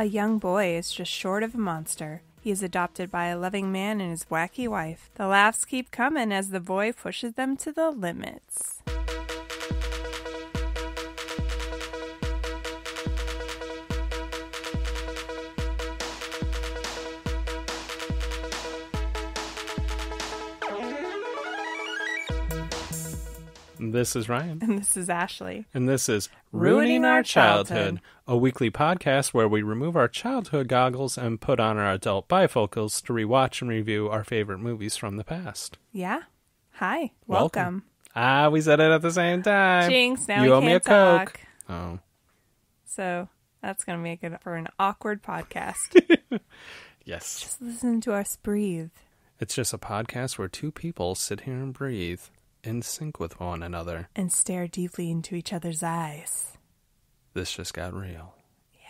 A young boy is just short of a monster. He is adopted by a loving man and his wacky wife. The laughs keep coming as the boy pushes them to the limits. This is Ryan. And this is Ashley. And this is Ruining Our Childhood. a weekly podcast where we remove our childhood goggles and put on our adult bifocals to rewatch and review our favorite movies from the past. Yeah. Hi. Welcome. Welcome. Ah, we said it at the same time. Jinx, now you we owe can't me a talk. Coke. Oh, So that's going to make it for an awkward podcast. yes. Just listen to us breathe. It's just a podcast where two people sit here and breathe in sync with one another. and stare deeply into each other's eyes. This just got real. Yeah.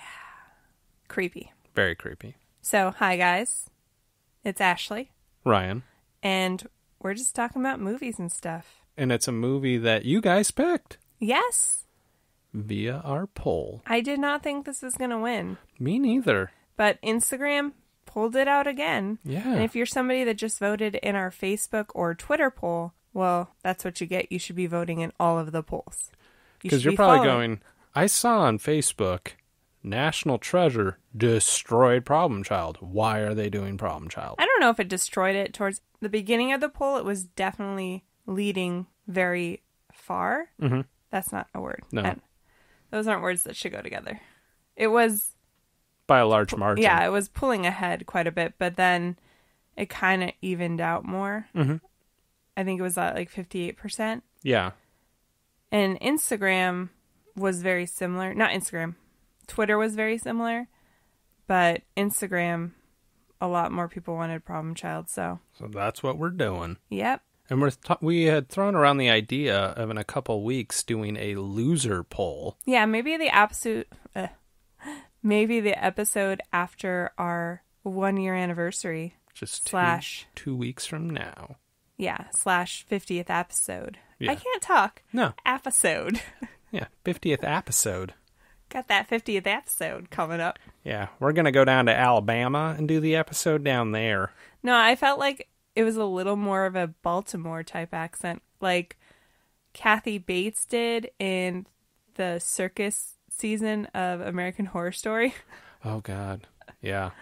Creepy. Very creepy. So, hi guys. It's Ashley, Ryan. and we're just talking about movies and stuff. And it's a movie that you guys picked Yes, via our poll. I did not think this was going to win, Me neither. but Instagram pulled it out again. Yeah. And if you're somebody that just voted in our Facebook or Twitter poll, well, that's what you get. You should be voting in all of the polls. You Because should you're be probably following- going, I saw on Facebook, National Treasure destroyed Problem Child. Why are they doing Problem Child? I don't know if it destroyed it towards the beginning of the poll. It was definitely leading very far. Mhm. That's not a word. No. And those aren't words that should go together. It was, By a large margin. yeah, it was pulling ahead quite a bit, but then it kind of evened out more. Mhm. I think it was at like 58%. Yeah. And Instagram was very similar. Not Instagram, Twitter was very similar, but Instagram, a lot more people wanted Problem Child. So, So that's what we're doing. yep. And we're th- we had thrown around the idea of in a couple weeks doing a loser poll. Yeah, maybe the absolute, uh, maybe the episode after our one year anniversary Just two, slash, two weeks from now. Yeah, slash 50th episode. Yeah. I can't talk. No. Episode. Yeah. 50th episode. Got that 50th episode coming up. Yeah. We're going to go down to Alabama and do the episode down there. No, I felt like it was a little more of a Baltimore type accent, like Kathy Bates did in the circus season of American Horror Story. Oh, God. Yeah.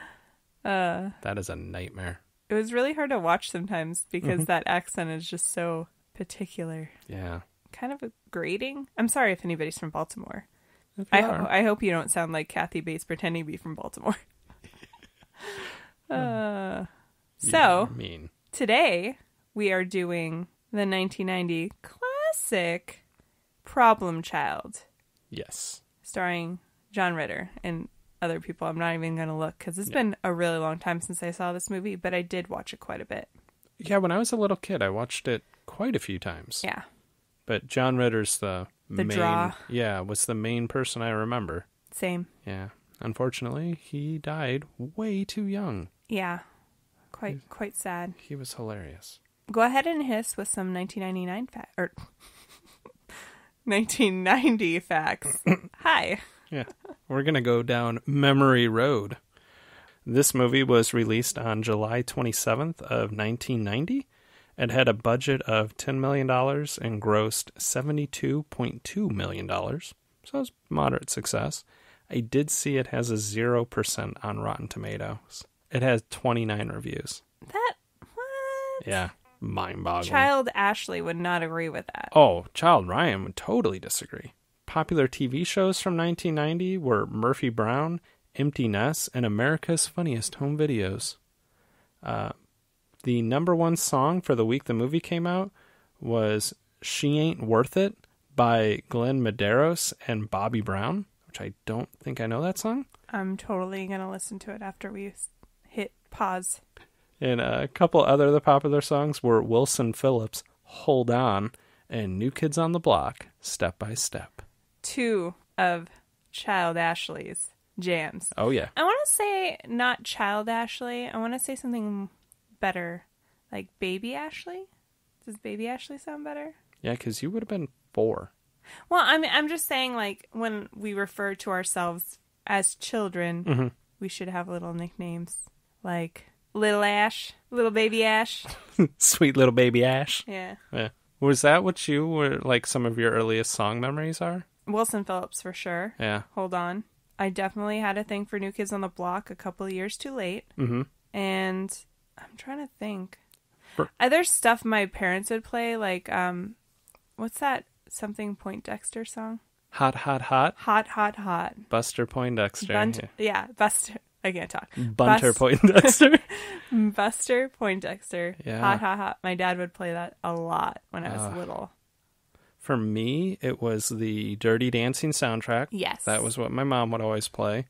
Uh, That is a nightmare. It was really hard to watch sometimes because that accent is just so particular. Yeah. Kind of a grating. I'm sorry if anybody's from Baltimore. I, ho- I hope you don't sound like Kathy Bates pretending to be from Baltimore. uh, so, mean. today we are doing the 1990 classic Problem Child, Yes. starring John Ritter and other people. I'm not even going to look because it's Yeah. been a really long time since I saw this movie, but I did watch it quite a bit. Yeah, when I was a little kid, I watched it quite a few times. Yeah. But John Ritter's the, The main. draw. Yeah, was the main person I remember. Same. Yeah. Unfortunately, he died way too young. Yeah. Quite quite sad. He was hilarious. Go ahead and hiss with some 1999 fact or 1990 facts. Hi. Yeah. We're going to go down memory road. This movie was released on July 27th of 1990. It had a budget of $10 million and grossed $72.2 million. So it was moderate success. I did see it has a 0% on Rotten Tomatoes. It has 29 reviews. That what? Yeah. Mind boggling. Child Ashley would not agree with that. Oh, Child Ryan would totally disagree. Popular TV shows from 1990 were Murphy Brown, Empty Nest, and America's Funniest Home Videos. Uh, the number one song for the week the movie came out was She Ain't Worth It by Glenn Medeiros and Bobby Brown, which I don't think I know that song. I'm totally going to listen to it after we hit pause. And a couple other of the popular songs were Wilson Phillips' Hold On and New Kids on the Block, Step by Step. Two of Child Ashley's jams. Oh, yeah. I want to say not Child Ashley. I want to say something better, like Baby Ashley. Does Baby Ashley sound better? Yeah, because you would have been four. Well, I'm I'm just saying like when we refer to ourselves as children, Mhm. we should have little nicknames like Little Ash, Little Baby Ash. Sweet little baby Ash. Yeah. Yeah. Was that what you were like some of your earliest song memories are? Wilson Phillips for sure. Yeah. Hold on. I definitely had a thing for New Kids on the Block a couple of years too late. Mm-hmm. And I'm trying to think. For- Uh, There's stuff my parents would play, like, um, what's that something Poindexter song? Hot, hot, hot. Hot, hot, hot. Buster Poindexter. Bunt- yeah. yeah, Buster. I can't talk. Bunter Bust- Poindexter. Buster Poindexter. Yeah. Hot, hot, hot. My dad would play that a lot when I was Ah. little. For me, it was the Dirty Dancing soundtrack. Yes. That was what my mom would always play.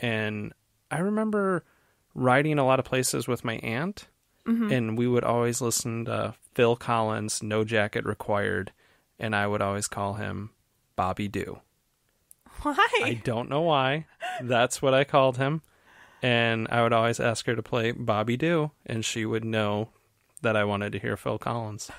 And I remember riding a lot of places with my aunt, Mm-hmm. and we would always listen to Phil Collins' No Jacket Required, and I would always call him Bobby Doo. Why? I don't know why. That's what I called him. And I would always ask her to play Bobby Doo, and she would know that I wanted to hear Phil Collins.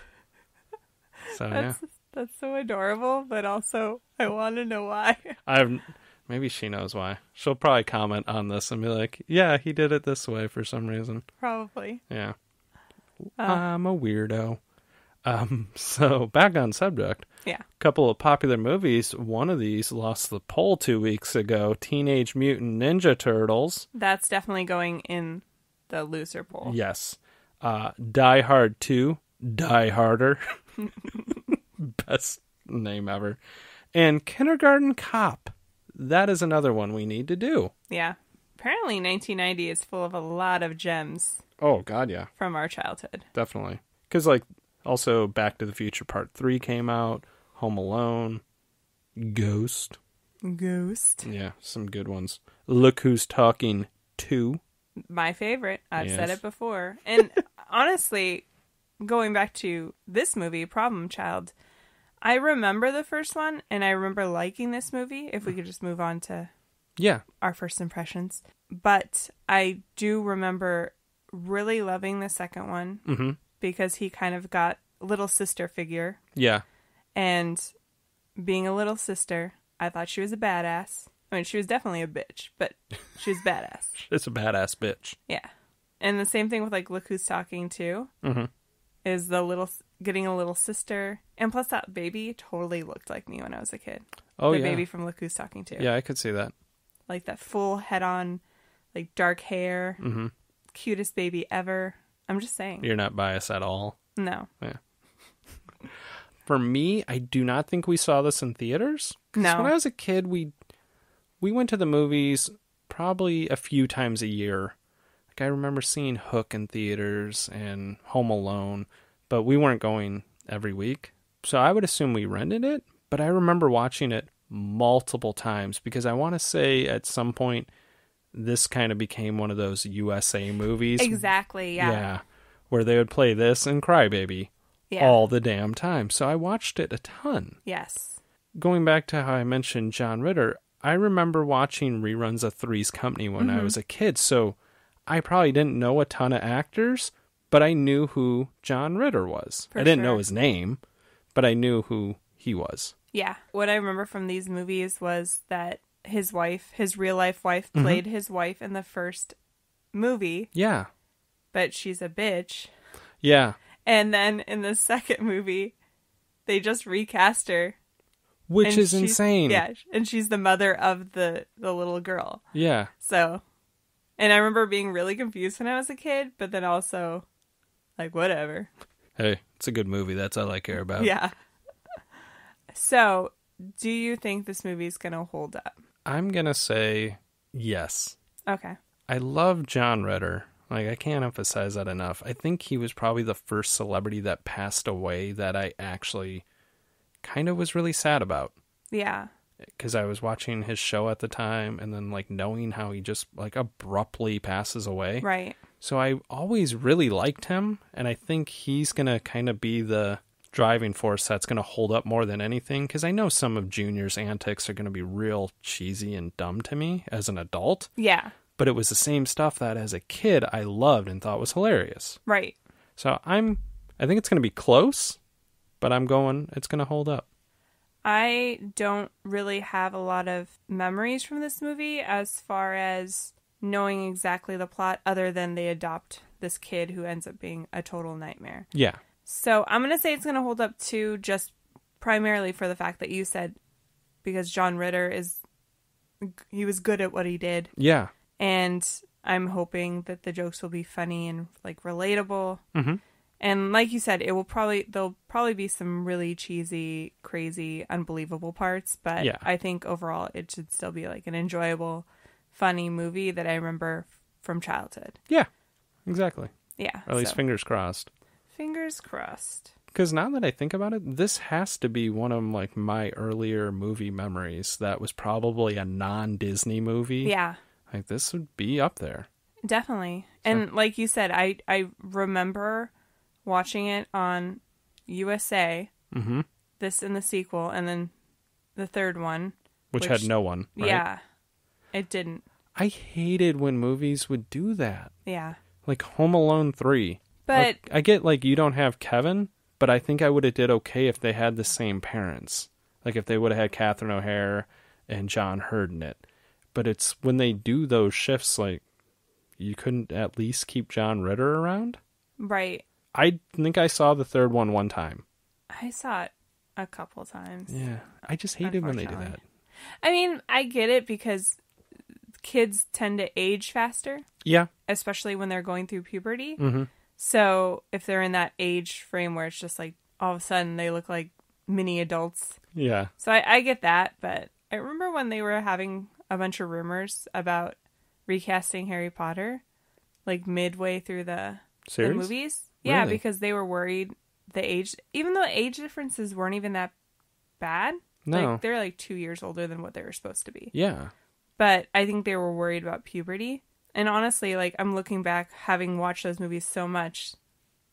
So yeah, that's, so adorable, but also I want to know why. I've maybe she knows why. She'll probably comment on this and be like, "Yeah, he did it this way for some reason." Probably. Yeah, Oh. I'm a weirdo. Um, so back on subject. Yeah. couple of popular movies. One of these lost the poll two weeks ago. Teenage Mutant Ninja Turtles. That's definitely going in the loser poll. Yes. Uh, Die Hard 2, Die Harder. Best name ever. And Kindergarten Cop. That is another one we need to do. Yeah. Apparently 1990 is full of a lot of gems Oh, God, yeah. from our childhood. Definitely. Because, like, also Back to the Future Part 3 came out, Home Alone, Ghost. Ghost. Yeah, some good ones. Look Who's Talking 2. My favorite. I've said it before. And honestly, going back to this movie, Problem Child, I remember the first one and I remember liking this movie. If we could just move on to Yeah. our first impressions. But I do remember really loving the second one Mm-hmm. because he kind of got little sister figure Yeah. and being a little sister, I thought she was a badass. I mean, she was definitely a bitch, but she was badass. It's a badass bitch. Yeah. And the same thing with like Look Who's Talking Too Mhm. is the little getting a little sister. And plus that baby totally looked like me when I was a kid. Oh, the yeah. baby from Look Who's Talking Too. Yeah, I could see that. Like that full head on, like dark hair, hmm cutest baby ever. I'm just saying. You're not biased at all. No. Yeah. For me, I do not think we saw this in theaters. No. When I was a kid, we we went to the movies probably a few times a year. Like I remember seeing Hook in theaters and Home Alone, but we weren't going every week. So I would assume we rented it, but I remember watching it multiple times because I want to say at some point this kind of became one of those USA movies. Exactly. Yeah. Yeah. where they would play this and Crybaby Yeah. all the damn time. So I watched it a ton. Yes. Going back to how I mentioned John Ritter, I remember watching reruns of Three's Company when Mm-hmm. I was a kid. So I probably didn't know a ton of actors, but I knew who John Ritter was. For I didn't know his name, but I knew who he was. Yeah. What I remember from these movies was that his wife, his real life wife, Mm-hmm. played his wife in the first movie, Yeah. but she's a bitch. Yeah. And then in the second movie, they just recast her. Which is insane. Yeah, and she's the mother of the the little girl. Yeah. So, and I remember being really confused when I was a kid, but then also like whatever. Hey, it's a good movie. That's all I care about. Yeah. So, do you think this movie's going to hold up? I'm going to say yes. Okay. I love John Ritter. Like I can't emphasize that enough. I think he was probably the first celebrity that passed away that I actually kind of was really sad about Yeah. because I was watching his show at the time and then like knowing how he just like abruptly passes away. Right. So I always really liked him and I think he's going to kind of be the driving force that's going to hold up more than anything because I know some of Junior's antics are going to be real cheesy and dumb to me as an adult Yeah. but it was the same stuff that as a kid I loved and thought was hilarious. Right. So I'm I think it's going to be close, but I'm going it's going to hold up. I don't really have a lot of memories from this movie as far as knowing exactly the plot, other than they adopt this kid who ends up being a total nightmare. Yeah. So I'm going to say it's going to hold up too, just primarily for the fact that you said because John Ritter is, he was good at what he did. Yeah. And I'm hoping that the jokes will be funny and like relatable. Mhm. And like you said, it will probably there'll probably be some really cheesy, crazy, unbelievable parts, but Yeah. I think overall it should still be like an enjoyable, funny movie that I remember from childhood. Yeah. Exactly. Yeah. Or at least so, fingers crossed. fingers crossed. Because now that I think about it, this has to be one of like my earlier movie memories. That was probably a non-Disney movie. Yeah. Like this would be up there. Definitely. And like you said, I I remember watching it on USA, Mm-hmm. this in the sequel, and then the third one. Which, Which- had no one. Right? Yeah. It didn't. I hated when movies would do that. Yeah. Like Home Alone three. But Like, I get like you don't have Kevin, but I think I would have did okay if they had the same parents. Like if they would have had Catherine O'Hara and John Heard in it. But it's when they do those shifts, like you couldn't at least keep John Ritter around. right. I think I saw the third one one time. I saw it a couple times. Yeah, I just hated when they do that. I mean, I get it because kids tend to age faster, Yeah, especially when they're going through puberty. Mhm. So if they're in that age frame where it's just like all of a sudden they look like mini adults. yeah, So I, I get that, but I remember when they were having a bunch of rumors about recasting Harry Potter, like midway through the, the movies. Yeah, Really? because they were worried the age, even though age differences weren't even that bad. No. Like they're like two years older than what they were supposed to be. Yeah, But I think they were worried about puberty. And honestly, like I'm looking back, having watched those movies so much,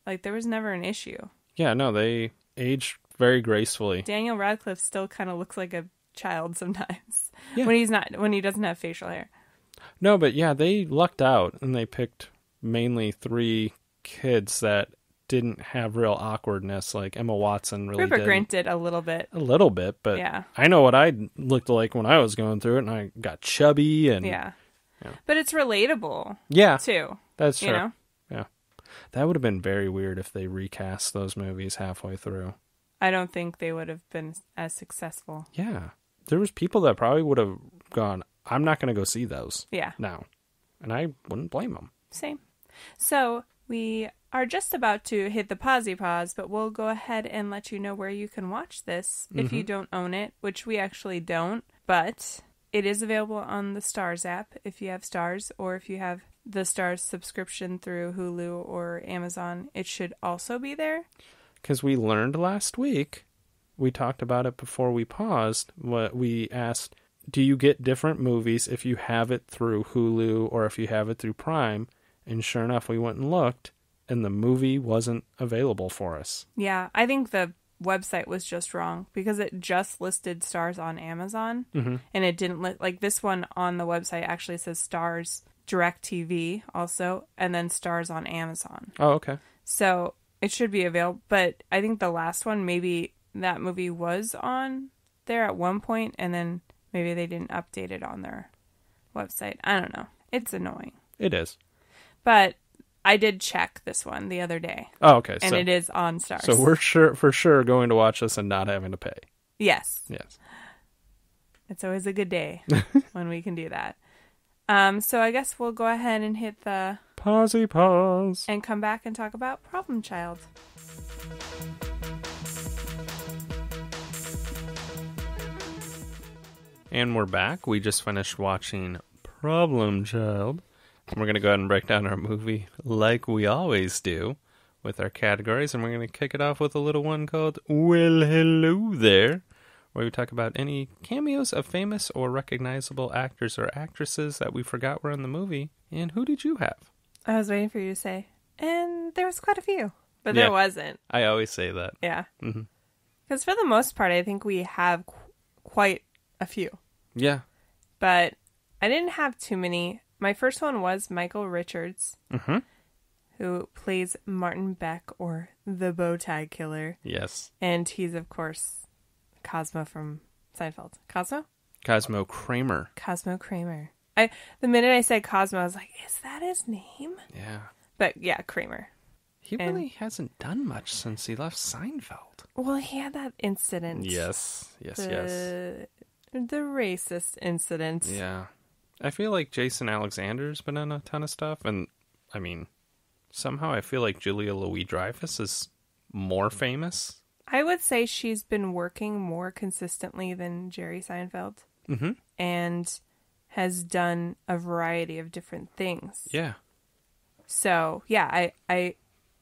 like there was never an issue. yeah. No, they aged very gracefully. Daniel Radcliffe still kind of looks like a child sometimes Yeah. when he's not when he doesn't have facial hair. No, but yeah, they lucked out and they picked mainly three kids that didn't have real awkwardness like Emma Watson really Rupert did. Grint did a little bit. A little bit, but Yeah. I know what I looked like when I was going through it and I got chubby and Yeah. Yeah. But it's relatable Yeah, too. that's true. You know? Yeah. That would have been very weird if they recast those movies halfway through. I don't think they would have been as successful. Yeah. There was people that probably would have gone, I'm not going to go see those Yeah. now. And I wouldn't blame them. Same. So we are just about to hit the pausey pause, but we'll go ahead and let you know where you can watch this if you mm-hmm. don't own it, which we actually don't, but it is available on the Starz app if you have Starz, or if you have the Starz subscription through Hulu or Amazon, it should also be there. because we learned last week we talked about it before we paused what we asked do you get different movies if you have it through hulu or if you have it through prime and sure enough we went and looked and the movie wasn't available for us Yeah, I think the website was just wrong because it just listed Starz on Amazon mm-hmm. and it didn't li- like this one on the website actually says Starz direct TV also and then Starz on Amazon. oh okay So it should be available, but I think the last one maybe that movie was on there at one point and then maybe they didn't update it on their website. I don't know. It's annoying. it is But I did check this one the other day oh okay and so, it is on Starz. so we're sure for sure going to watch this and not having to pay Yes. yes It's always a good day when we can do that. Um, so I guess we'll go ahead and hit the pausey pause and come back and talk about Problem Child. And we're back. We just finished watching Problem Child. We're going to go ahead and break down our movie like we always do with our categories. And we're going to kick it off with a little one called Well, Hello There, where we talk about any cameos of famous or recognizable actors or actresses that we forgot were in the movie. And who did you have? I was waiting for you to say, and there was quite a few, but Yeah. there wasn't. I always say that. Yeah. Mhm. Because for the most part, I think we have qu- quite a few, Yeah. but I didn't have too many. My first one was Michael Richards, Mm-hmm. who plays Martin Beck or the Bow Tie Killer. Yes. And he's, of course, Cosmo from Seinfeld. Cosmo? Cosmo Kramer. Cosmo Kramer. I the minute I said Cosmo, I was like, is that his name? Yeah. But yeah, Kramer. He And- really hasn't done much since he left Seinfeld. Well, he had that incident. Yes. Yes, yes. the, The racist incident. Yeah. I feel like Jason Alexander's been in a ton of stuff and I mean somehow I feel like Julia Louis Dreyfus is more famous. I would say she's been working more consistently than Jerry Seinfeld Mm-hmm. and has done a variety of different things. Yeah. So yeah, I I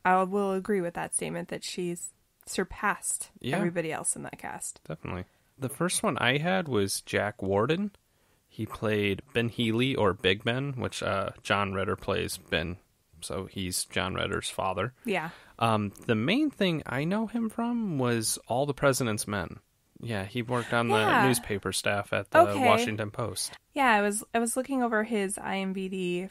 I will agree with that statement that she's surpassed Yeah. everybody else in that cast. Definitely. The first one I had was Jack Warden. He played Ben Healy or Big Ben, which uh, John Ritter plays Ben. So he's John Ritter's father. Yeah. Um, the main thing I know him from was All the President's Men. Yeah, he worked on the Yeah. newspaper staff at the Okay. Washington Post. Yeah, I was I was looking over his IMDb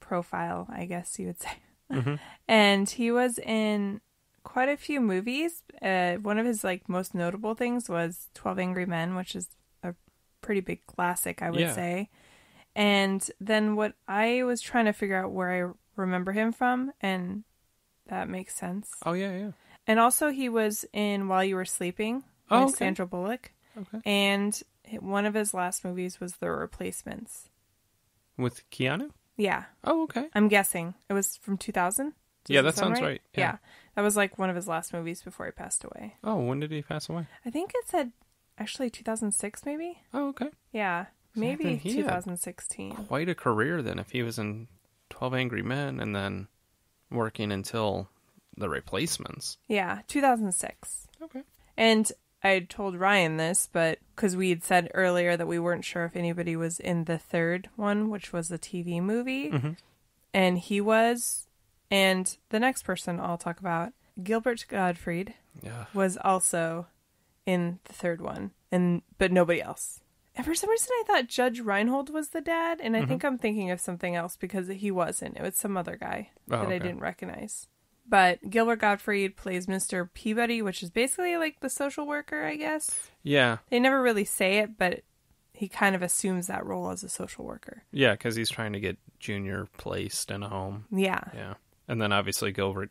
profile, I guess you would say. and he was in quite a few movies. Uh, one of his like most notable things was 12 Angry Men, which is pretty big classic, I would Yeah. say. And then what I was trying to figure out where I remember him from and that makes sense. Oh yeah, yeah. And also he was in While You Were Sleeping Oh, with okay. Sandra Bullock. Okay. And one of his last movies was The Replacements. With Keanu? Yeah, Oh, okay. I'm guessing it was from 2000. Does Yeah, that sound sounds right. Yeah. Yeah. that was like one of his last movies before he passed away. Oh, when did he pass away? I think it said actually 2006, maybe. Oh, okay. Yeah, maybe then 2016. Quite a career then if he was in 12 Angry Men and then working until The Replacements. Yeah, 2006. Okay. And I told Ryan this, but because we had said earlier that we weren't sure if anybody was in the third one, which was the TV movie, mm-hmm. and he was. And the next person I'll talk about, Gilbert Gottfried, Yeah. was also in the third one, and but nobody else. And for some reason, I thought Judge Reinhold was the dad, and I mm-hmm. think I'm thinking of something else because he wasn't. It was some other guy Oh, that I didn't recognize. But Gilbert Gottfried plays Mr. Peabody, which is basically like the social worker, I guess. Yeah. They never really say it, but he kind of assumes that role as a social worker. Yeah, because he's trying to get Junior placed in a home. Yeah. Yeah. And then obviously Gilbert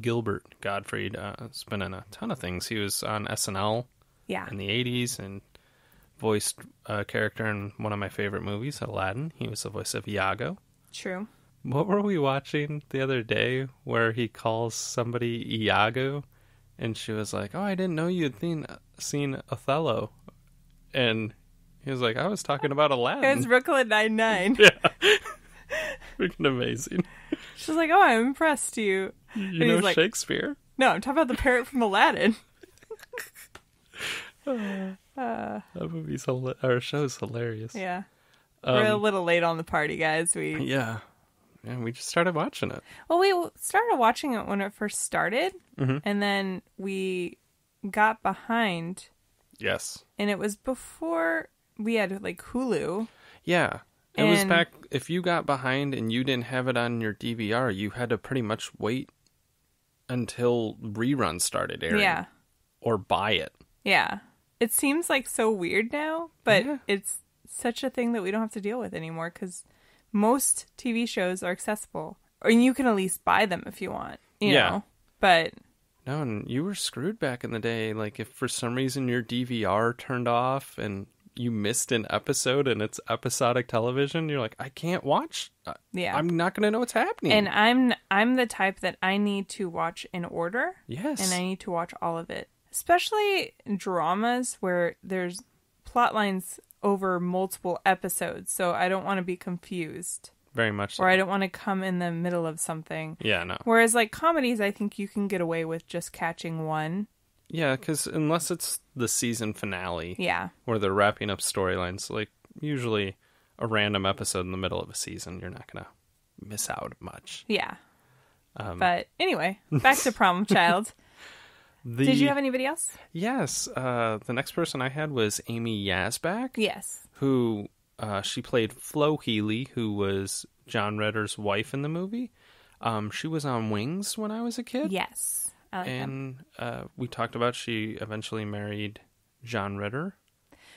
Gilbert Gottfried uh, has been in a ton of things. He was on SNL Yeah. in the 80s and voiced a character in one of my favorite movies, Aladdin. He was the voice of Iago. True. What were we watching the other day where he calls somebody Iago? And she was like, Oh, I didn't know you'd seen, seen Othello. And he was like, I was talking about Aladdin. was Brooklyn Nine Nine. Freaking amazing. She's like, "Oh, I'm impressed. You." You And know he's like- Shakespeare? No, I'm talking about the parrot from Aladdin. That movie's hila- our show's hilarious. Yeah. Um, We're a little late on the party, guys. We yeah. Yeah, we just started watching it. well, we started watching it when it first started, Mm-hmm. and then we got behind, Yes. and it was before we had like Hulu. Yeah. It was back if you got behind and you didn't have it on your DVR, you had to pretty much wait until reruns started airing Yeah, or buy it. yeah. It seems like so weird now, but Yeah. it's such a thing that we don't have to deal with anymore because most TV shows are accessible, or you can at least buy them if you want. You Yeah. know, but No, and you were screwed back in the day. Like if for some reason your DVR turned off and you missed an episode and it's episodic television, you're like, I can't watch. Uh, yeah. I'm not gonna know what's happening. And I'm I'm the type that I need to watch in order yes, and I need to watch all of it. Especially dramas where there's plot lines over multiple episodes, so I don't want to be confused very much. So. or I don't want to come in the middle of something. Yeah, no. Whereas like comedies, I think you can get away with just catching one. Yeah, because unless it's the season finale Yeah. where they're wrapping up storylines, like usually a random episode in the middle of a season, you're not gonna miss out much. Yeah. Um, But anyway, back to prom Child. the, Did you have anybody else? Yes. Uh, the next person I had was Amy Yasbeck, Yes. who uh, she played Flo Healy, who was John Ritter's wife in the movie. Um, she was on Wings when I was a kid. Yes. I like and uh, we talked about she eventually married John Ritter,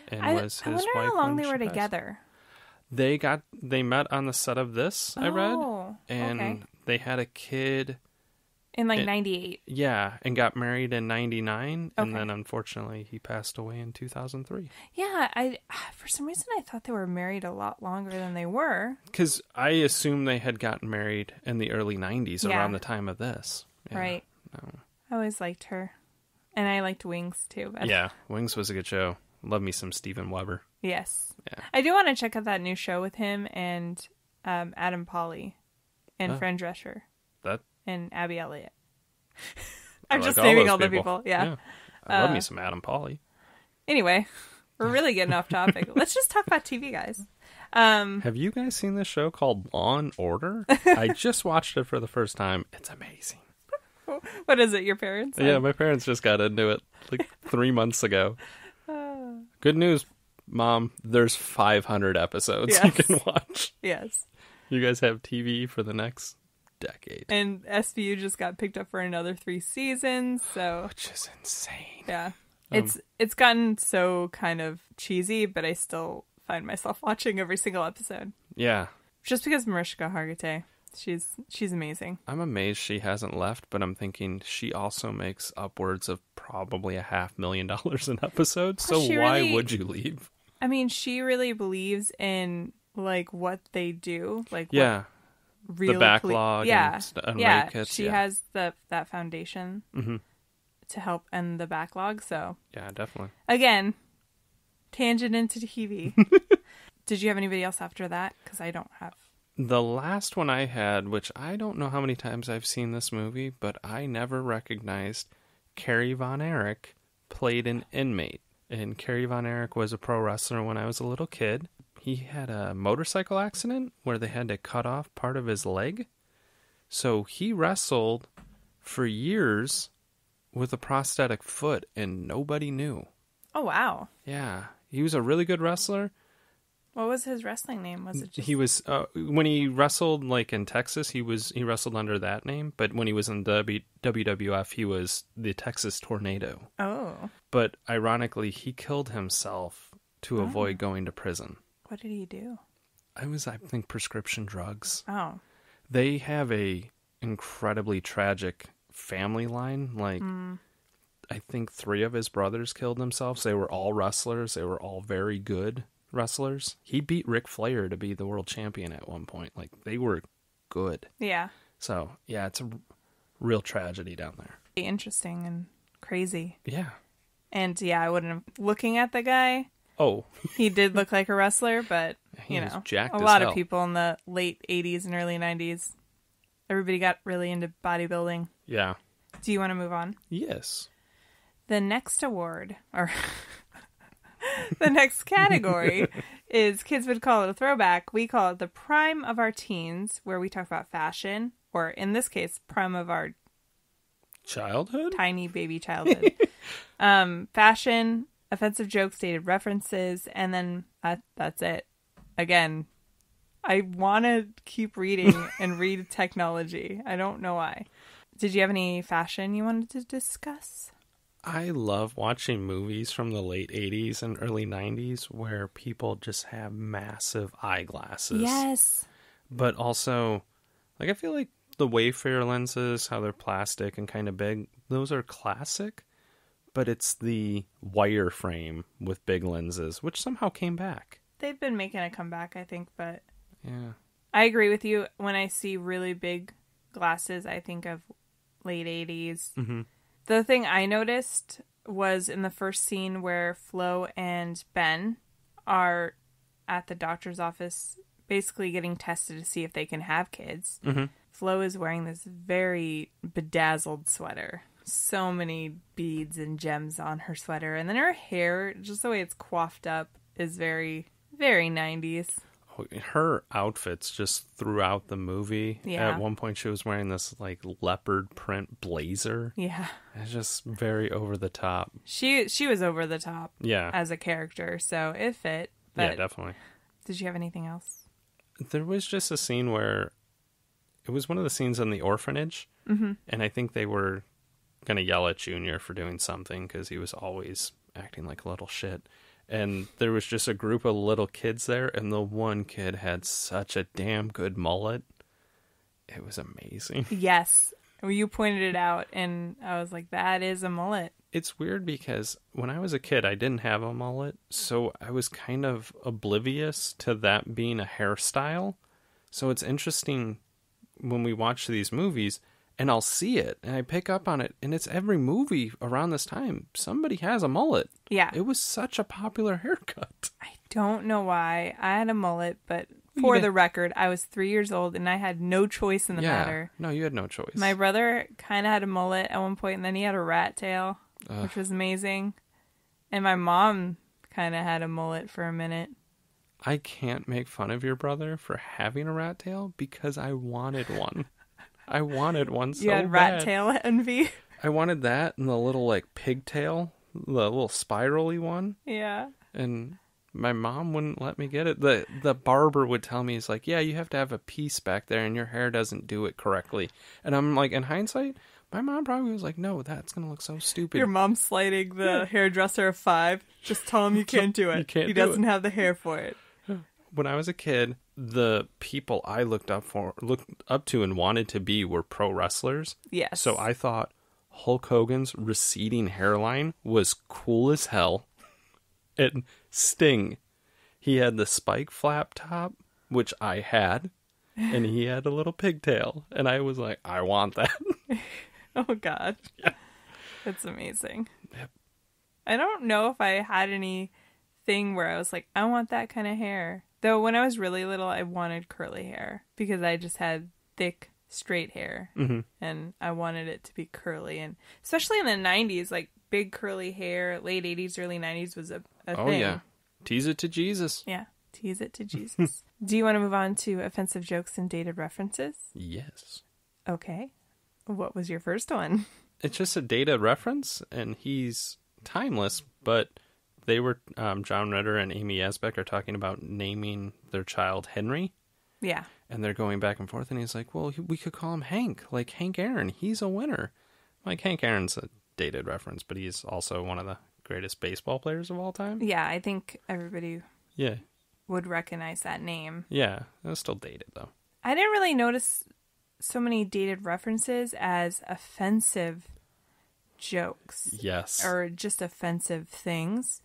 and I, was I his wonder wife how long they were together. They got they met on the set of this. I read, Oh, and okay. they had a kid. In like '98. Yeah, and got married in '99, and then unfortunately he passed away in 2003. Yeah, I for some reason I thought they were married a lot longer than they were. Because I assume they had gotten married in the early '90s, Yeah. around the time of this. Yeah, Right. no. I always liked her, and I liked Wings too. But Yeah, Wings was a good show. Love me some Steven Weber. Yes. Yeah. I do want to check out that new show with him and um, Adam Pally and Oh. Fran Drescher That and Abby Elliott. I'm like just all naming all the people. Yeah. I love Uh, me some Adam Pally. Anyway, we're really getting off topic. Let's just talk about TV, guys. Um, Have you guys seen this show called Law and Order? I just watched it for the first time. It's amazing. what is it? Your parents? Yeah, my parents just got into it like three months ago. Uh, Good news, Mom. There's 500 episodes you can watch. yes. You guys have TV for the next decade, And SVU just got picked up for another three seasons. So which is insane. yeah, Um, it's it's gotten so kind of cheesy, but I still find myself watching every single episode Yeah, just because Mariska Hargitay. She's she's amazing. I'm amazed she hasn't left, but I'm thinking she also makes upwards of probably a half million dollars an episode. So why really- would you leave? I mean, she really believes in like what they do, like what Yeah, real poli- backlog and yeah, st- and yeah. kits, she yeah. has the that foundation hmm to help end the backlog. So yeah, definitely. again, tangent into TV. Did you have anybody else after that? Because I don't have. The last one I had, which I don't know how many times I've seen this movie, but I never recognized Kerry Von Erich played an inmate. And Kerry Von Erich was a pro wrestler when I was a little kid. He had a motorcycle accident where they had to cut off part of his leg. So he wrestled for years with a prosthetic foot and nobody knew. Oh wow, Yeah, he was a really good wrestler. What was his wrestling name? Was it just He was uh, when he wrestled like in Texas. He was he wrestled under that name, but when he was in w, WWF, he was the Texas Tornado. Oh, But ironically, he killed himself to Oh. avoid going to prison. what did he do? I was, I think, prescription drugs. Oh, They have a incredibly tragic family line. Like, mm, I think three of his brothers killed themselves. They were all wrestlers. They were all very good wrestlers. He beat Ric Flair to be the world champion at one point. Like they were good. yeah, So yeah, it's a real tragedy down there. interesting and crazy. Yeah. And yeah, I wouldn't have. Looking at the guy, Oh, he did look like a wrestler, but He you know, a lot hell. of people in the late '80s and early '90s, everybody got really into bodybuilding. yeah. Do you want to move on? Yes. The next award, or the next category, is kids would call it a throwback. We call it the prime of our teens, where we talk about fashion, or in this case, prime of our Childhood. tiny baby childhood. um, fashion, offensive jokes, dated references, and then that, that's it. Again, I want to keep reading and read technology. I don't know why. Did you have any fashion you wanted to discuss? I love watching movies from the late 80s and early 90s where people just have massive eyeglasses. Yes. But also, like, I feel like the Wayfarer lenses, how they're plastic and kind of big, those are classic. But it's the wire frame with big lenses, which somehow came back. They've been making a comeback, I think, but Yeah. I agree with you. When I see really big glasses, I think of late 80s. Mhm. The thing I noticed was in the first scene where Flo and Ben are at the doctor's office, basically getting tested to see if they can have kids. Mhm. Flo is wearing this very bedazzled sweater. So many beads and gems on her sweater. And then her hair, just the way it's coiffed up, is very, very 90s. Her outfits just throughout the movie. Yeah. At one point, she was wearing this like leopard print blazer. Yeah. It's just very over the top. She she was over the top Yeah. as a character, so if it fit. yeah, definitely. did you have anything else? There was just a scene where it was one of the scenes in the orphanage, Mm-hmm. and I think they were going to yell at Junior for doing something because he was always acting like a little shit. And there was just a group of little kids there, and the one kid had such a damn good mullet. It was amazing. Yes. You pointed it out, and I was like, that is a mullet. It's weird because when I was a kid, I didn't have a mullet, so I was kind of oblivious to that being a hairstyle. So it's interesting when we watch these movies and I'll see it and I pick up on it, and it's every movie around this time. Somebody has a mullet. Yeah. It was such a popular haircut. I don't know why. I had a mullet, but for the record, I was three years old and I had no choice in the yeah. matter. No, you had no choice. My brother kind of had a mullet at one point, and then he had a rat tail, which was amazing. And my mom kind of had a mullet for a minute. I can't make fun of your brother for having a rat tail because I wanted one. I wanted one so You had rat bad. tail envy. I wanted that and the little like pigtail, the little spirally one. yeah. and my mom wouldn't let me get it. The the barber would tell me he's like, "Yeah, you have to have a piece back there and your hair doesn't do it correctly." And I'm like, in hindsight, my mom probably was like, "No, that's going to look so stupid." Your mom's slighting the hairdresser of five. Just tell him you can't do it. You can't he do doesn't it. have the hair for it. When I was a kid, the people I looked up for looked up to and wanted to be were pro wrestlers. Yes. So I thought Hulk Hogan's receding hairline was cool as hell. And Sting, he had the spike flap top, which I had, and he had a little pigtail, and I was like, I want that. Oh God. That's amazing. Yep. I don't know if I had any thing where I was like, I want that kind of hair. Though when I was really little, I wanted curly hair because I just had thick, straight hair, Mhm. and I wanted it to be curly. And especially in the '90s, like big curly hair, late '80s, early '90s was a, a oh thing. yeah, tease it to Jesus. Yeah. Tease it to Jesus. Do you want to move on to offensive jokes and dated references? Yes, Okay. What was your first one? it's just a data reference, and he's timeless. But they were um, John Ritter and Amy Yasbeck are talking about naming their child Henry. Yeah. and they're going back and forth and he's like well we could call him hank like hank aaron he's a winner like hank aaron's a dated reference but he's also one of the greatest baseball players of all time Yeah, I think everybody yeah would recognize that name. yeah that's still dated though I didn't really notice so many dated references as offensive jokes yes or just offensive things.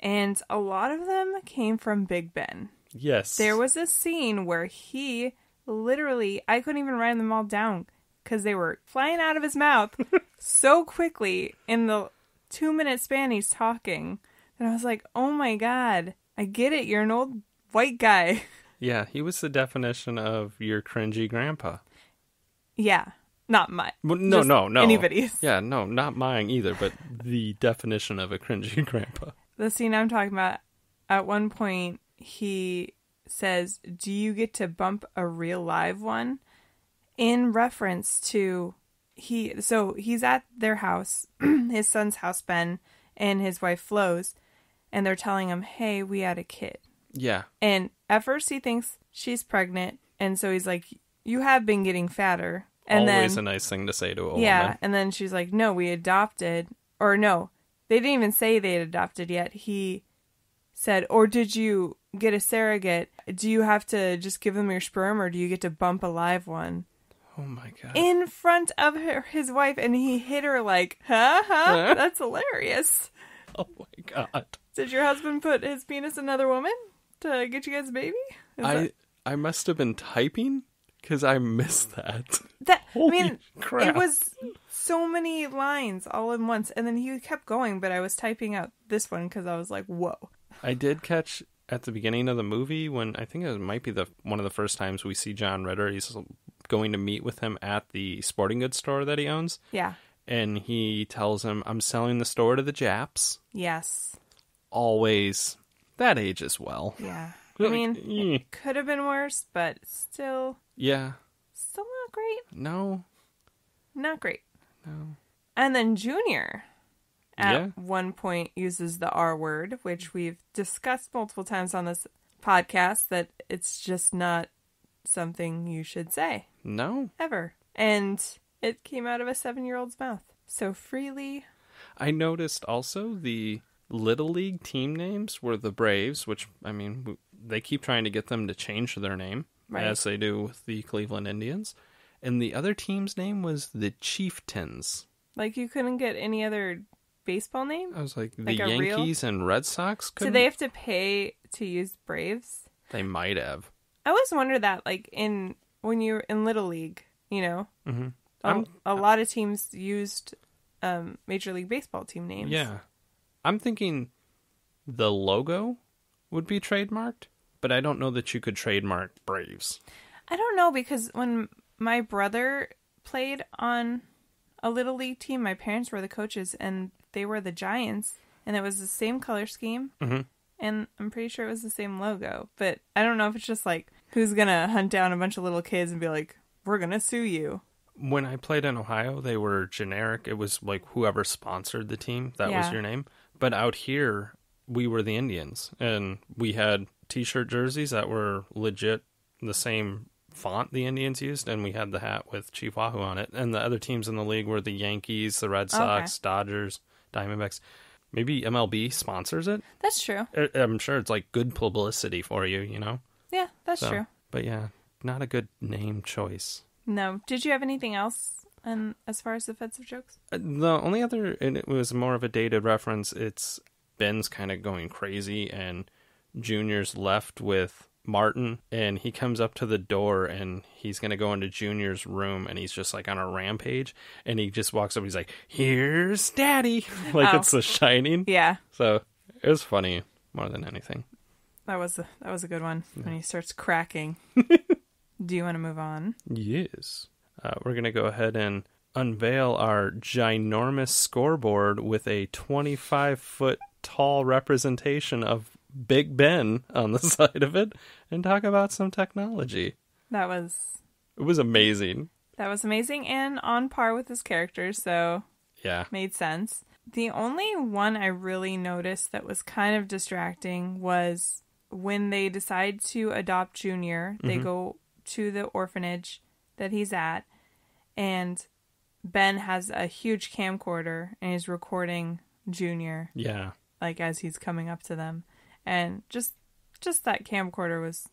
And a lot of them came from Big Ben. yes There was a scene where he literally, I couldn't even write them all down because they were flying out of his mouth so quickly in the two minute span he's talking. And I was like, oh my God, I get it. You're an old white guy. yeah he was the definition of your cringy grandpa yeah, not my. well, no no no Anybody's. yeah no not mine either but the definition of a cringy grandpa The scene I'm talking about, at one point, he says, Do you get to bump a real live one? In reference to he, so he's at their house, his son's house, Ben, and his wife Flo's, and they're telling him, Hey, we had a kid. yeah And at first he thinks she's pregnant, and so he's like, You have been getting fatter. And always then a nice thing to say to a yeah, woman Yeah, and then she's like, "No, we adopted." Or no, they didn't even say they had adopted yet. He said, "Or did you get a surrogate? Do you have to just give them your sperm, or do you get to bump a live one?" oh my god In front of her, his wife, and he hit her like, Huh? Huh? That's hilarious." oh my god Did your husband put his penis in another woman to get you guys a baby? Is I that- I must have been typing because I missed that. That Holy I mean, crap. it was so many lines all in once, and then he kept going. But I was typing out this one because I was like, "Whoa!" I did catch at the beginning of the movie when I think it might be the one of the first times we see John Ritter. He's going to meet with him at the sporting goods store that he owns, Yeah. and he tells him, "I'm selling the store to the Japs." Yes. Always that ages well. Yeah. I mean, it could have been worse, but still, yeah, still not great. no, Not great. no, And then Junior, at Yeah. one point, uses the R word, which we've discussed multiple times on this podcast. That it's just not something you should say. no. ever. And it came out of a seven year old's mouth. So freely. I noticed also the little league team names were the Braves, which I mean they keep trying to get them to change their name Right. as they do with the Cleveland Indians, and the other team's name was the Chieftains. Like you couldn't get any other baseball name? I was like, the Like real- Yankees and Red Sox. Do Couldn't, they have to pay to use Braves? They might have. I always wonder that, like in when you're in Little League, you know, hmm a, a lot of teams used um, Major League Baseball team names. Yeah, I'm thinking the logo would be trademarked, but I don't know that you could trademark Braves. I don't know because when my brother played on a little league team, my parents were the coaches and they were the Giants, and it was the same color scheme, Mhm. and I'm pretty sure it was the same logo. But I don't know if it's just like who's gonna hunt down a bunch of little kids and be like, "We're gonna sue you." when I played in Ohio, they were generic. It was like whoever sponsored the team, that was your name. But out here, we were the Indians, and we had T-shirt jerseys that were legit the same font the Indians used, and we had the hat with Chief Wahoo on it. And the other teams in the league were the Yankees, the Red Sox, Dodgers, Diamondbacks. Maybe MLB sponsors it. That's true. I'm sure it's like good publicity for you, you know. Yeah, that's So, true. But yeah, not a good name choice. No. Did you have anything else? And as far as the offensive jokes, Uh, The only other, and it was more of a dated reference. It's Ben's kind of going crazy, and Junior's left with Martin, and he comes up to the door, and he's gonna go into Junior's room, and he's just like on a rampage, and he just walks up, he's like, "Here's Daddy," like Oh. it's The Shining. yeah, So it was funny more than anything. that was a, that was a good one when he starts cracking. Do you want to move on? Yes. Uh, we're going to go ahead and unveil our ginormous scoreboard with a 25 foot tall representation of Big Ben on the side of it and talk about some technology. That was It was amazing. that was amazing and on par with his character, so Yeah. made sense. The only one I really noticed that was kind of distracting was when they decide to adopt Junior, they mm-hmm. go to the orphanage that he's at, and Ben has a huge camcorder and is recording Junior Yeah. like as he's coming up to them. And just just that camcorder was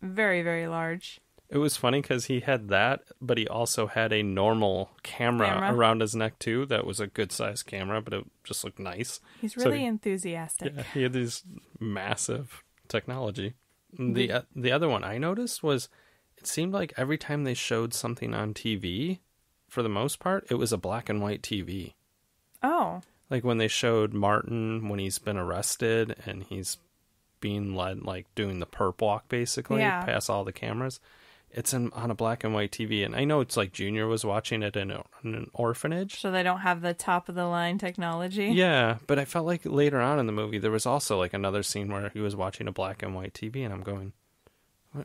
very, very large. It was funny because he had that, but he also had a normal camera, Camera. around his neck too. That was a good sized camera, but it just looked nice. He's So really he- enthusiastic. Yeah, he had these massive technology. The uh, the other one I noticed was it seemed like every time they showed something on TV, for the most part, it was a black and white TV. Oh, Like when they showed Martin when he's been arrested and he's being led like doing the perp walk basically Yeah. past all the cameras. It's in, on a black and white TV, and I know it's like Junior was watching it in, a, in an orphanage, so they don't have the top of the line technology. yeah, but I felt like later on in the movie there was also like another scene where he was watching a black and white TV, and I'm going,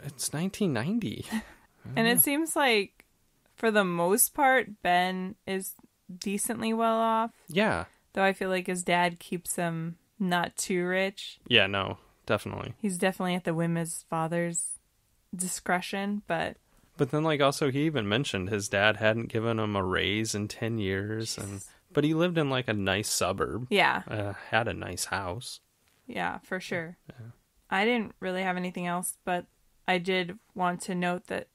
"It's 1990." And it seems like, for the most part, Ben is decently well off. yeah, Though I feel like his dad keeps him not too rich. yeah, no, definitely. He's definitely at the whim of his father's discretion, but But then, like, also he even mentioned his dad hadn't given him a raise in 10 years, and but he lived in like a nice suburb, yeah, uh, had a nice house. yeah, for sure. Yeah. I didn't really have anything else, but I did want to note that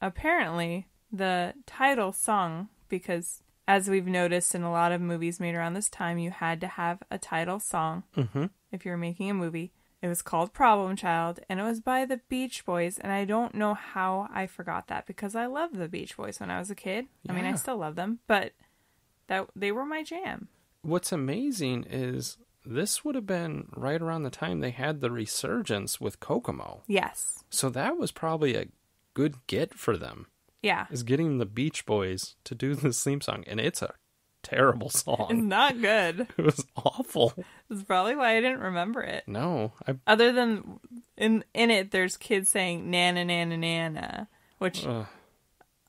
apparently the title song, because as we've noticed in a lot of movies made around this time, you had to have a title song Mm-hmm. if you were making a movie. It was called Problem Child and it was by the Beach Boys. And I don't know how I forgot that because I loved the Beach Boys when I was a kid. I mean, I still love them, but that they were my jam. What's amazing is this would have been right around the time they had the resurgence with Kokomo, Yes. so that was probably a good get for them. Yeah. is getting the Beach Boys to do this theme song, and it's a terrible It's song. not good. it was awful. That's probably why I didn't remember it. No, I Other than in in it, there's kids saying "nana nana nana," which Ugh.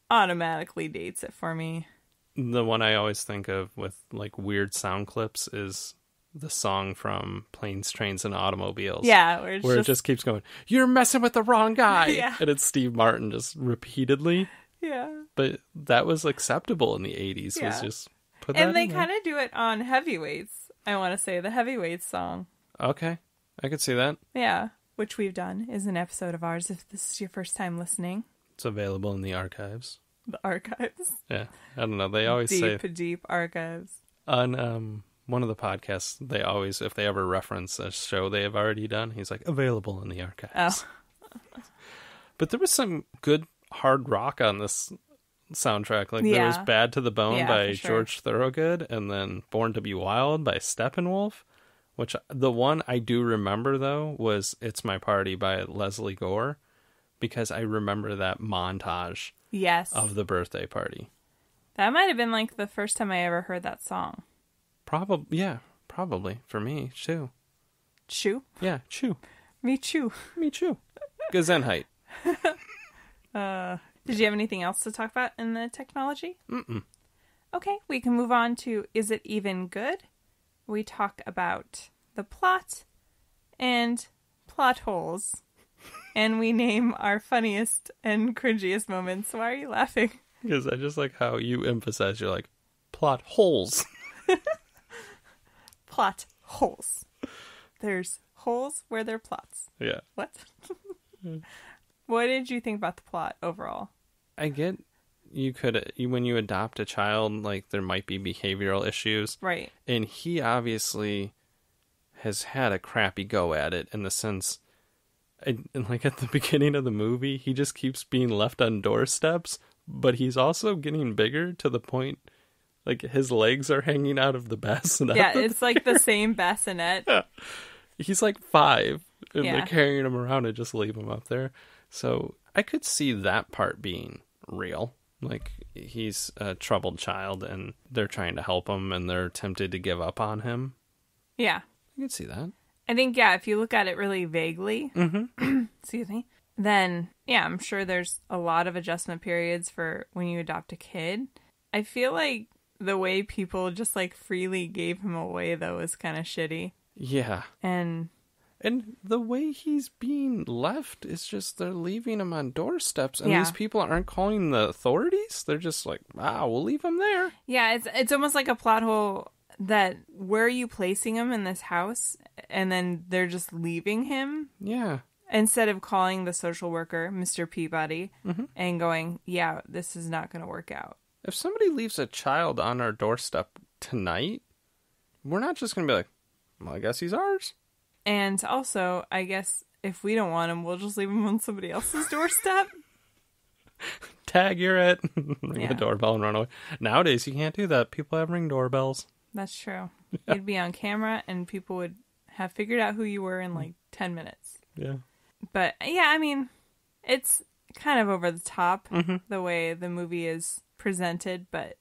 automatically dates it for me. the one I always think of with like weird sound clips is the song from Planes, Trains, and Automobiles. Yeah, where it's Where just, it just keeps going, You're messing with the wrong guy. Yeah. And it's Steve Martin just repeatedly. Yeah. But that was acceptable in the 80s, was just put that And they kind of do it on heavyweights I want to say the heavyweights song. Okay, I could see that. Yeah, which we've done is an episode of ours. If this is your first time listening, It's available in the archives. the archives, Yeah, I don't know. They always deep, say deep archives. on um one of the podcasts. They always, if they ever reference a show they have already done, he's like available in the archives. Oh, But there was some good hard rock on this soundtrack. Like there was "Bad to the Bone" Yeah, by sure. George Thorogood, and then "Born to Be Wild" by Steppenwolf. Which the one I do remember though was "It's My Party" by Lesley Gore, because I remember that montage yes, of the birthday party. that might have been like the first time I ever heard that song. Probably, yeah, probably for me too. Chew, Yeah, chew, me chew. me chew. Gesundheit. Uh, did you have anything else to talk about in the technology? Mm-mm. Okay, we can move on to Is It Even Good? We talk about the plot and plot holes. and we name our funniest and cringiest moments. Why are you laughing? Because I just like how you emphasize. You're like plot holes. Plot holes. There's holes where there are plots. yeah. What? What did you think about the plot overall? I get you could you, when you adopt a child like there might be behavioral issues Right. and he obviously has had a crappy go at it in the sense and, and like at the beginning of the movie he just keeps being left on doorsteps but he's also getting bigger to the point like his legs are hanging out of the bassinet Yeah, it's like the same bassinet. he's like five and Yeah. they're carrying him around and just leave him up there so i could see that part being real like he's a troubled child and they're trying to help him and they're tempted to give up on him Yeah. i could see that I think yeah, if you look at it really vaguely, mm-hmm. excuse me, then yeah, I'm sure there's a lot of adjustment periods for when you adopt a kid. I feel like the way people just like freely gave him away though is kind of shitty. yeah And and the way he's being left is just they're leaving him on doorsteps and Yeah. these people aren't calling the authorities they're just like wow we'll leave him there yeah, it's it's almost like a plot hole that where are you placing him in this house and then they're just leaving him yeah instead of calling the social worker, Mr. Peabody, mm-hmm. and going, "Yeah, this is not going to work out." if somebody leaves a child on our doorstep tonight we're not just gonna be like well i guess he's ours And also, I guess if we don't want him, we'll just leave him on somebody else's doorstep. tag you're it ring Yeah. the doorbell and run away nowadays you can't do that people have ring doorbells That's true. You'd be on camera, and people would have figured out who you were in like ten minutes. yeah But yeah, I mean, it's kind of over the top the way the movie is presented. But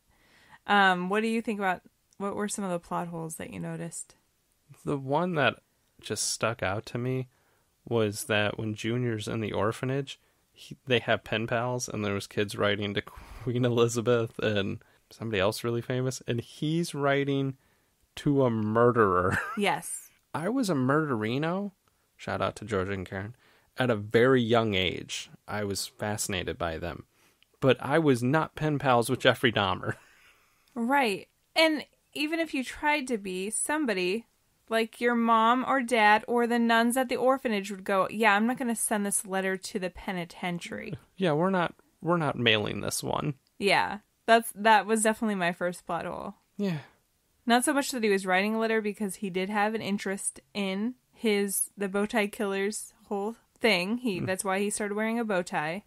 um, what do you think about? What were some of the plot holes that you noticed? the one that just stuck out to me was that when junior's in the orphanage he, they have pen pals and there was kids writing to queen elizabeth and somebody else really famous and he's writing to a murderer Yes. i was a murderino shout out to georgia and karen at a very young age i was fascinated by them but i was not pen pals with jeffrey dahmer Right. And even if you tried to be, somebody like your mom or dad or the nuns at the orphanage would go, "Yeah, I'm not going to send this letter to the penitentiary." yeah we're not we're not mailing this one yeah. That's that was definitely my first plot hole. yeah Not so much that he was writing a letter because he did have an interest in his the bow tie killers whole thing. He Mm. that's why he started wearing a bow tie.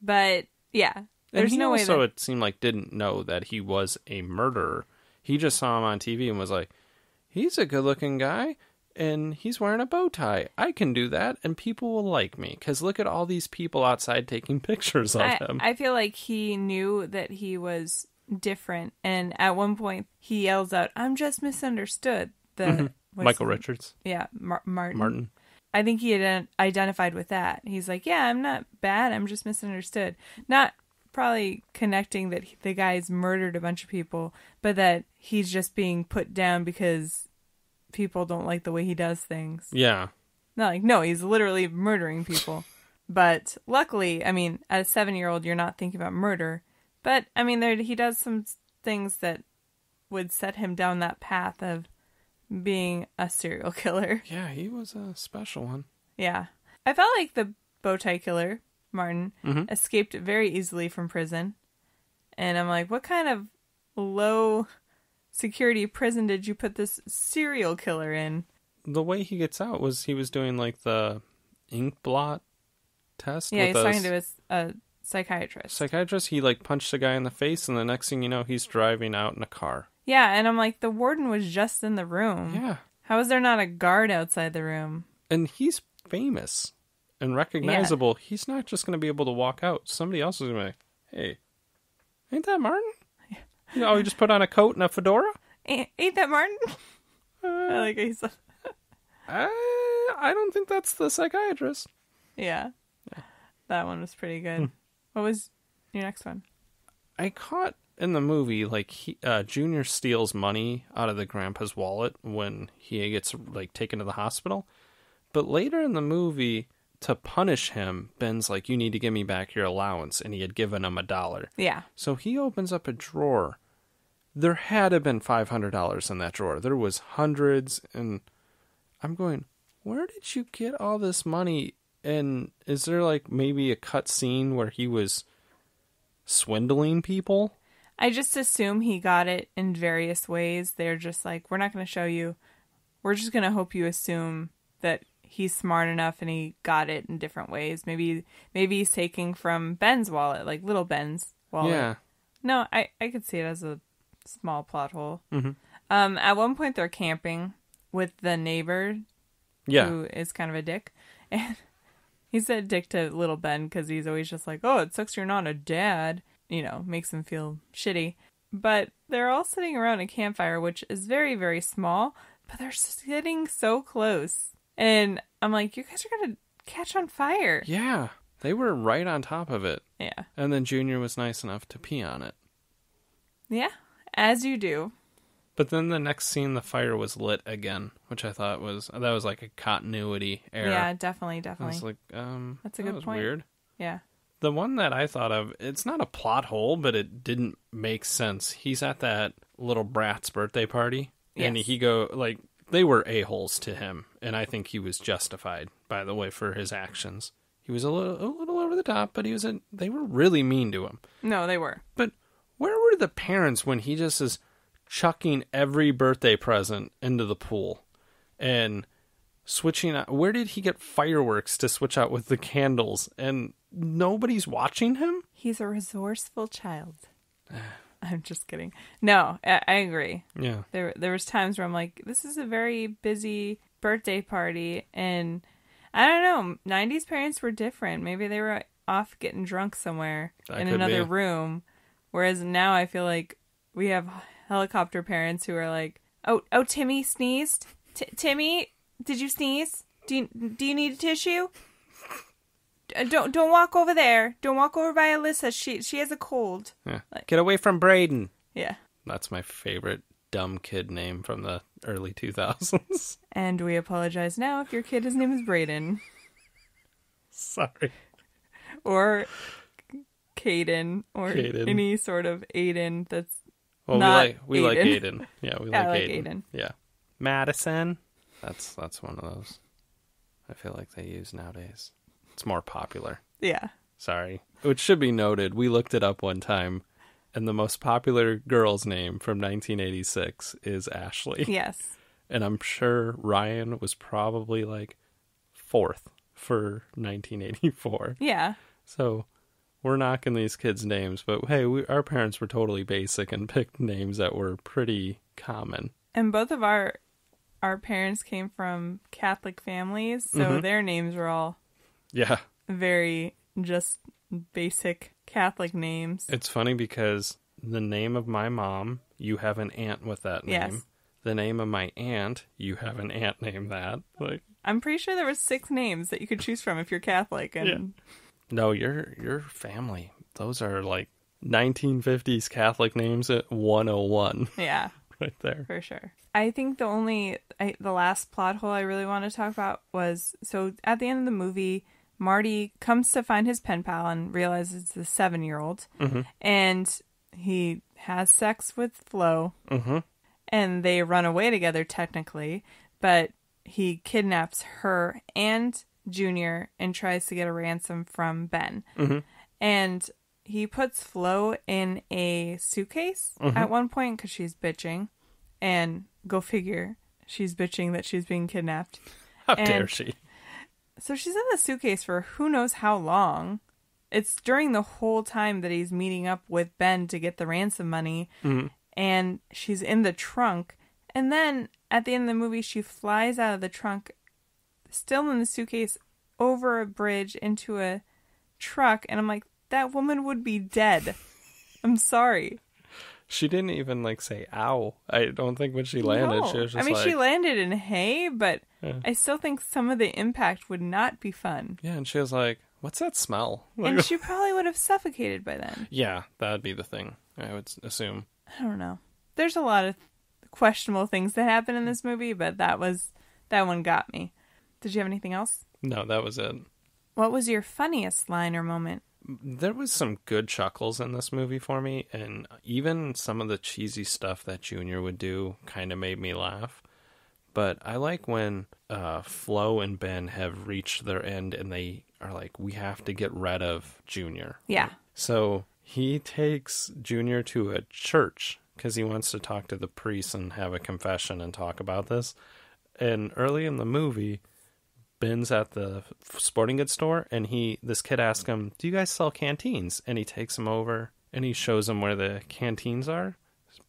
But yeah, And there's he no way also, that it seemed like, didn't know that he was a murderer. He just saw him on TV and was like, he's a good looking guy and he's wearing a bow tie. I can do that and people will like me because look at all these people outside taking pictures of I, him. I feel like he knew that he was different, and at one point he yells out, "I'm just misunderstood." The Mm-hmm. Michael Richards, yeah, Mar- Martin. Martin. I think he had identified with that. He's like, "Yeah, I'm not bad. I'm just misunderstood." Not probably connecting that he- the guy's murdered a bunch of people, but that he's just being put down because people don't like the way he does things. Yeah. Not like no, he's literally murdering people. but luckily, I mean, at a seven-year-old, you're not thinking about murder. But I mean, there he does some things that would set him down that path of being a serial killer. Yeah, he was a special one. Yeah. I felt like the bow tie killer, Martin, Mhm. escaped very easily from prison. And I'm like, what kind of low security prison did you put this serial killer in? The way he gets out was he was doing like the ink blot test. Yeah, with he's a talking to his a psychiatrist. psychiatrist. He like punched the guy in the face, and the next thing you know, he's driving out in a car. yeah, and I'm like, the warden was just in the room. Yeah, How is there not a guard outside the room? and he's famous and recognizable. He's not just going to be able to walk out. Somebody else is going to be like, "Hey, ain't that Martin? You know, he just put on a coat and a fedora." Ain't, ain't that Martin? I Uh, like how he said, I, I don't think that's the psychiatrist. yeah. That one was pretty good. Hmm. What was your next one? I caught in the movie like he uh, Junior steals money out of the grandpa's wallet when he gets like taken to the hospital, but later in the movie to punish him, Ben's like, "You need to give me back your allowance," and he had given him a dollar. Yeah. So he opens up a drawer. There had to have been five hundred dollars in that drawer. There was hundreds, and I'm going, where did you get all this money? And is there like maybe a cut scene where he was swindling people? I just assume he got it in various ways. They're just like, we're not going to show you. We're just going to hope you assume that he's smart enough and he got it in different ways. Maybe maybe he's taking from Ben's wallet, like little Ben's wallet. Yeah. No, I I could see it as a small plot hole. Mhm. Um, at one point they're camping with the neighbor Yeah. who is kind of a dick, and he said dick to little Ben because he's always just like, "Oh, it sucks you're not a dad," you know, makes him feel shitty. But they're all sitting around a campfire, which is very very small, but they're sitting so close, and I'm like, "You guys are gonna catch on fire." Yeah. They were right on top of it. Yeah, And then Junior was nice enough to pee on it. yeah, as you do. But then the next scene, the fire was lit again, which I thought was that was like a continuity error. Yeah, definitely, I definitely. was like, um, That's a that good was point. Weird. yeah. The one that I thought of, it's not a plot hole, but it didn't make sense. He's at that little brat's birthday party, and he go like they were a holes to him, and I think he was justified. By the way, for his actions, he was a little a little over the top, but he was a, they were really mean to him. No, they were. But where were the parents when he just is chucking every birthday present into the pool and switching out? Where did he get fireworks to switch out with the candles? And nobody's watching him? He's a resourceful child. I'm just kidding. No, I, I agree. Yeah. There, there was times where I'm like, this is a very busy birthday party, and I don't know. '90s parents were different. Maybe they were off getting drunk somewhere That in another be. room, whereas now I feel like we have helicopter parents who are like, "Oh, oh, Timmy sneezed. T- Timmy, did you sneeze? Do you, do you need a tissue?" Uh, Don't don't walk over there. Don't walk over by Alyssa. She she has a cold. yeah. Like- Get away from Braden. Yeah. That's my favorite dumb kid name from the early 2000s. And we apologize now if your kid his name is Braden Sorry. or Caden or Caden. any sort of Aiden that's Well, Not we like we like Aiden. Aiden. Yeah, we Yeah, I like, like Aiden. Aiden. Yeah. Madison. That's that's one of those. I feel like they use nowadays. It's more popular. yeah. Sorry. Which should be noted, we looked it up one time, and the most popular girl's name from 1986 is Ashley. Yes. And I'm sure Ryan was probably like fourth for 1984. Yeah. So we're knocking these kids' names, but hey, we, our parents were totally basic and picked names that were pretty common. And both of our our parents came from Catholic families, so Mhm. their names were all Yeah. very just basic Catholic names. It's funny because the name of my mom, you have an aunt with that name. Yes. The name of my aunt, you have an aunt named that. Like, I'm pretty sure there were six names that you could choose from if you're Catholic and no, your your family. Those are like 1950s Catholic names at 101 yeah. right there. For sure. I think the only, I, the last plot hole I really want to talk about was so at the end of the movie, Marty comes to find his pen pal and realizes it's a seven year old. Mhm. And he has sex with Flo. Mm-hmm. and they run away together technically, but he kidnaps her and Junior and tries to get a ransom from Ben. And he puts Flo in a suitcase at one point because she's bitching. And go figure, she's bitching that she's being kidnapped. How And- dare she? So she's in the suitcase for who knows how long. It's during the whole time that he's meeting up with Ben to get the ransom money. Mm-hmm. And she's in the trunk. And then at the end of the movie, she flies out of the trunk, still in the suitcase, over a bridge into a truck. And I'm like, that woman would be dead. I'm sorry. She didn't even like say "ow." I don't think when she landed, No. she was just I mean, like, she landed in hay, but Yeah. I still think some of the impact would not be fun. yeah, and she was like, "What's that smell?" And she probably would have suffocated by then. yeah, that'd be the thing. I would assume. I don't know. There's a lot of questionable things that happen in this movie, but that was that one got me. Did you have anything else? No, that was it. What was your funniest line or moment? There was some good chuckles in this movie for me, and even some of the cheesy stuff that Junior would do kind of made me laugh. But I like when uh, Flo and Ben have reached their end and they are like, we have to get rid of Junior. Yeah. So he takes Junior to a church because he wants to talk to the priest and have a confession and talk about this. And early in the movie, Ben's at the sporting goods store, and he this kid asks him, "Do you guys sell canteens?" And he takes him over and he shows him where the canteens are.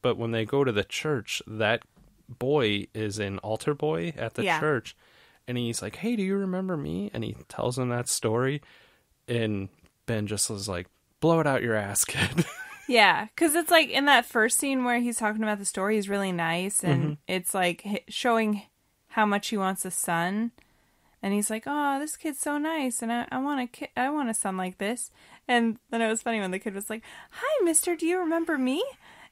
But when they go to the church, that boy is an altar boy at the Yeah. church, and he's like, "Hey, do you remember me?" And he tells him that story, and Ben just was like, "Blow it out your ass, kid." Yeah, because it's like in that first scene where he's talking about the story, he's really nice, and mm-hmm. it's like showing how much he wants a son, and he's like, "Oh, this kid's so nice, and I, I want a kid, I want a son like this." And then it was funny when the kid was like, "Hi, Mister, do you remember me?"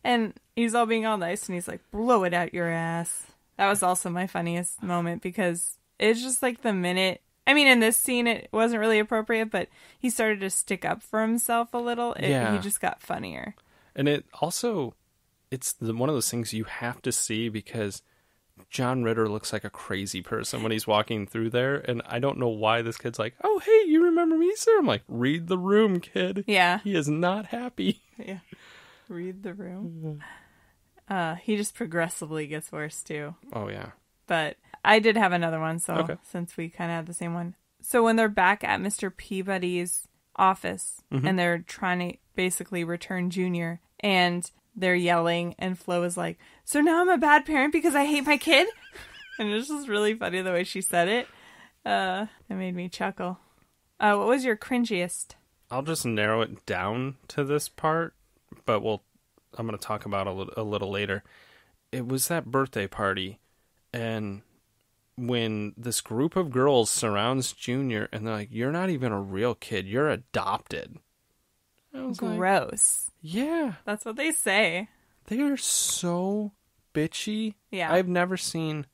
And he's all being all nice, and he's like, "Blow it out your ass." That was also my funniest moment because it's just like the minute. I mean, in this scene, it wasn't really appropriate, but he started to stick up for himself a little. It, Yeah. He just got funnier. And it also, it's the, one of those things you have to see because John Ritter looks like a crazy person when he's walking through there. And I don't know why this kid's like, oh, hey, you remember me, sir? I'm like, read the room, kid. Yeah. He is not happy. Yeah. Read the room. Uh, he just progressively gets worse too. Oh, yeah. But I did have another one, so Okay. since we kind of had the same one. So when they're back at Mr. Peabody's office and they're trying to basically return Junior and they're yelling and Flo is like, "So now I'm a bad parent because I hate my kid?" and it's just really funny the way she said it. Uh, it made me chuckle. Uh, what was your cringiest? I'll just narrow it down to this part, but we'll, I'm going to talk about it a little, a little later. It was that birthday party, and when this group of girls surrounds Junior, and they're like, "You're not even a real kid. You're adopted." I was like, Gross. "Yeah, That's what they say. they are so bitchy." Yeah. I've never seen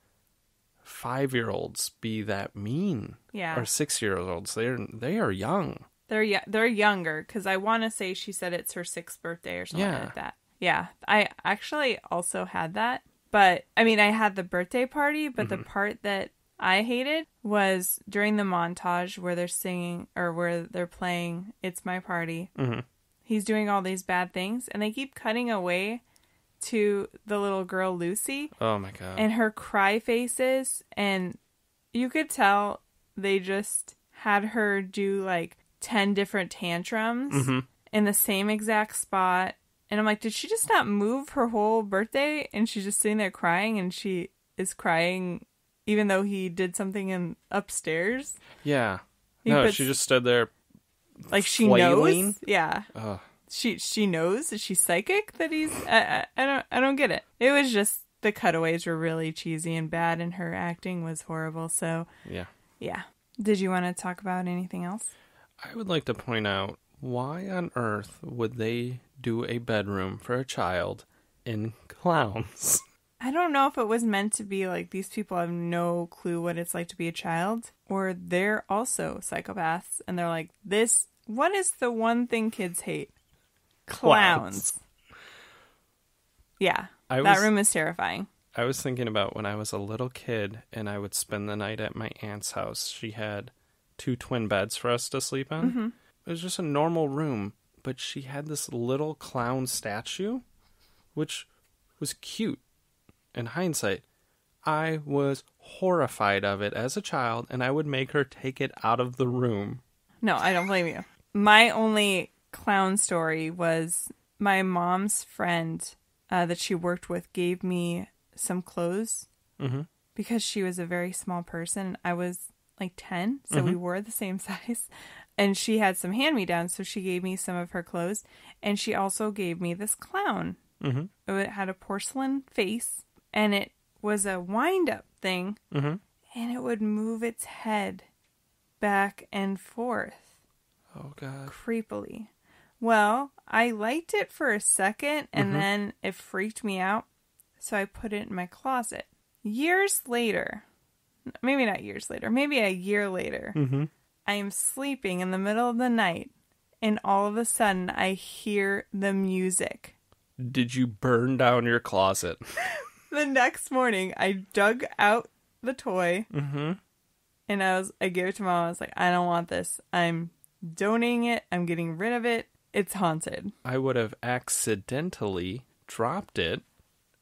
five-year-olds be that mean, Yeah. or six-year-olds. They're they are young. They're y- they're younger because I want to say she said it's her sixth birthday or something Yeah. like that. Yeah, I actually also had that, but I mean, I had the birthday party, but the part that I hated was during the montage where they're singing or where they're playing "It's My Party." Mhm. He's doing all these bad things, and they keep cutting away to the little girl Lucy Oh my god. and her cry faces and you could tell they just had her do like 10 different tantrums Mm-hmm. in the same exact spot and i'm like did she just not move her whole birthday and she's just sitting there crying and she is crying even though he did something in upstairs yeah. He no, puts- she just stood there. like she knows yeah Ugh. She she knows is she psychic that he's I, I, I don't i don't get it it was just the cutaways were really cheesy and bad and her acting was horrible so Yeah. yeah did you want to talk about anything else I would like to point out why on earth would they do a bedroom for a child in clowns? i don't know if it was meant to be like these people have no clue what it's like to be a child or they're also psychopaths and they're like this what is the one thing kids hate clowns, yeah I that was room is terrifying. I was thinking about when I was a little kid and I would spend the night at my aunt's house. She had two twin beds for us to sleep in. Mm-hmm. It was just a normal room, but she had this little clown statue, which was cute. In hindsight, I was horrified of it as a child, and I would make her take it out of the room. No, I don't blame you. My only clown story was my mom's friend uh, that she worked with gave me some clothes Mm-hmm. because she was a very small person. I was like 10, so we were the same size. And she had some hand me downs, so she gave me some of her clothes. And she also gave me this clown. Mm-hmm. It had a porcelain face, and it was a wind up thing, Mm-hmm. and it would move its head back and forth Oh God. creepily. Well, I liked it for a second and then it freaked me out, so I put it in my closet. Years later, maybe not years later, maybe a year later, Mm-hmm. I am sleeping in the middle of the night and all of a sudden I hear the music. Did you burn down your closet? The next morning, I dug out the toy Mm-hmm. and I was I gave it to mom. I was like, I don't want this. I'm donating it. I'm getting rid of it. It's haunted. I would have accidentally dropped it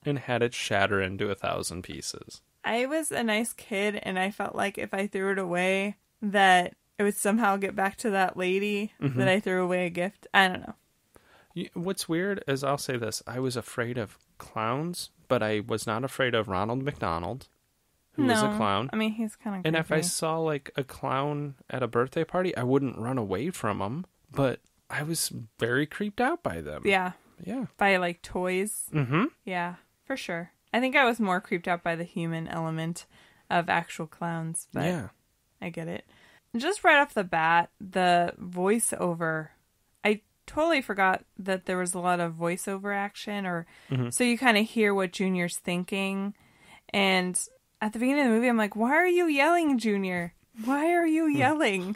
and had it shatter into a thousand pieces. I was a nice kid and I felt like if I threw it away that it would somehow get back to that lady mm-hmm. that I threw away a gift. I don't know. What's weird is I'll say this: I was afraid of clowns, but I was not afraid of Ronald McDonald, who no, was a clown. I mean, he's kind of And if I saw like a clown at a birthday party, I wouldn't run away from him. but I was very creeped out by them. yeah, Yeah. by like toys. Mm-hmm. Yeah, for sure. I think I was more creeped out by the human element of actual clowns, but yeah. I get it. Just right off the bat, the voiceover. I totally forgot that there was a lot of voiceover action, or so you kind of hear what Junior's thinking. And at the beginning of the movie, I'm like, why are you yelling, Junior? Why are you yelling?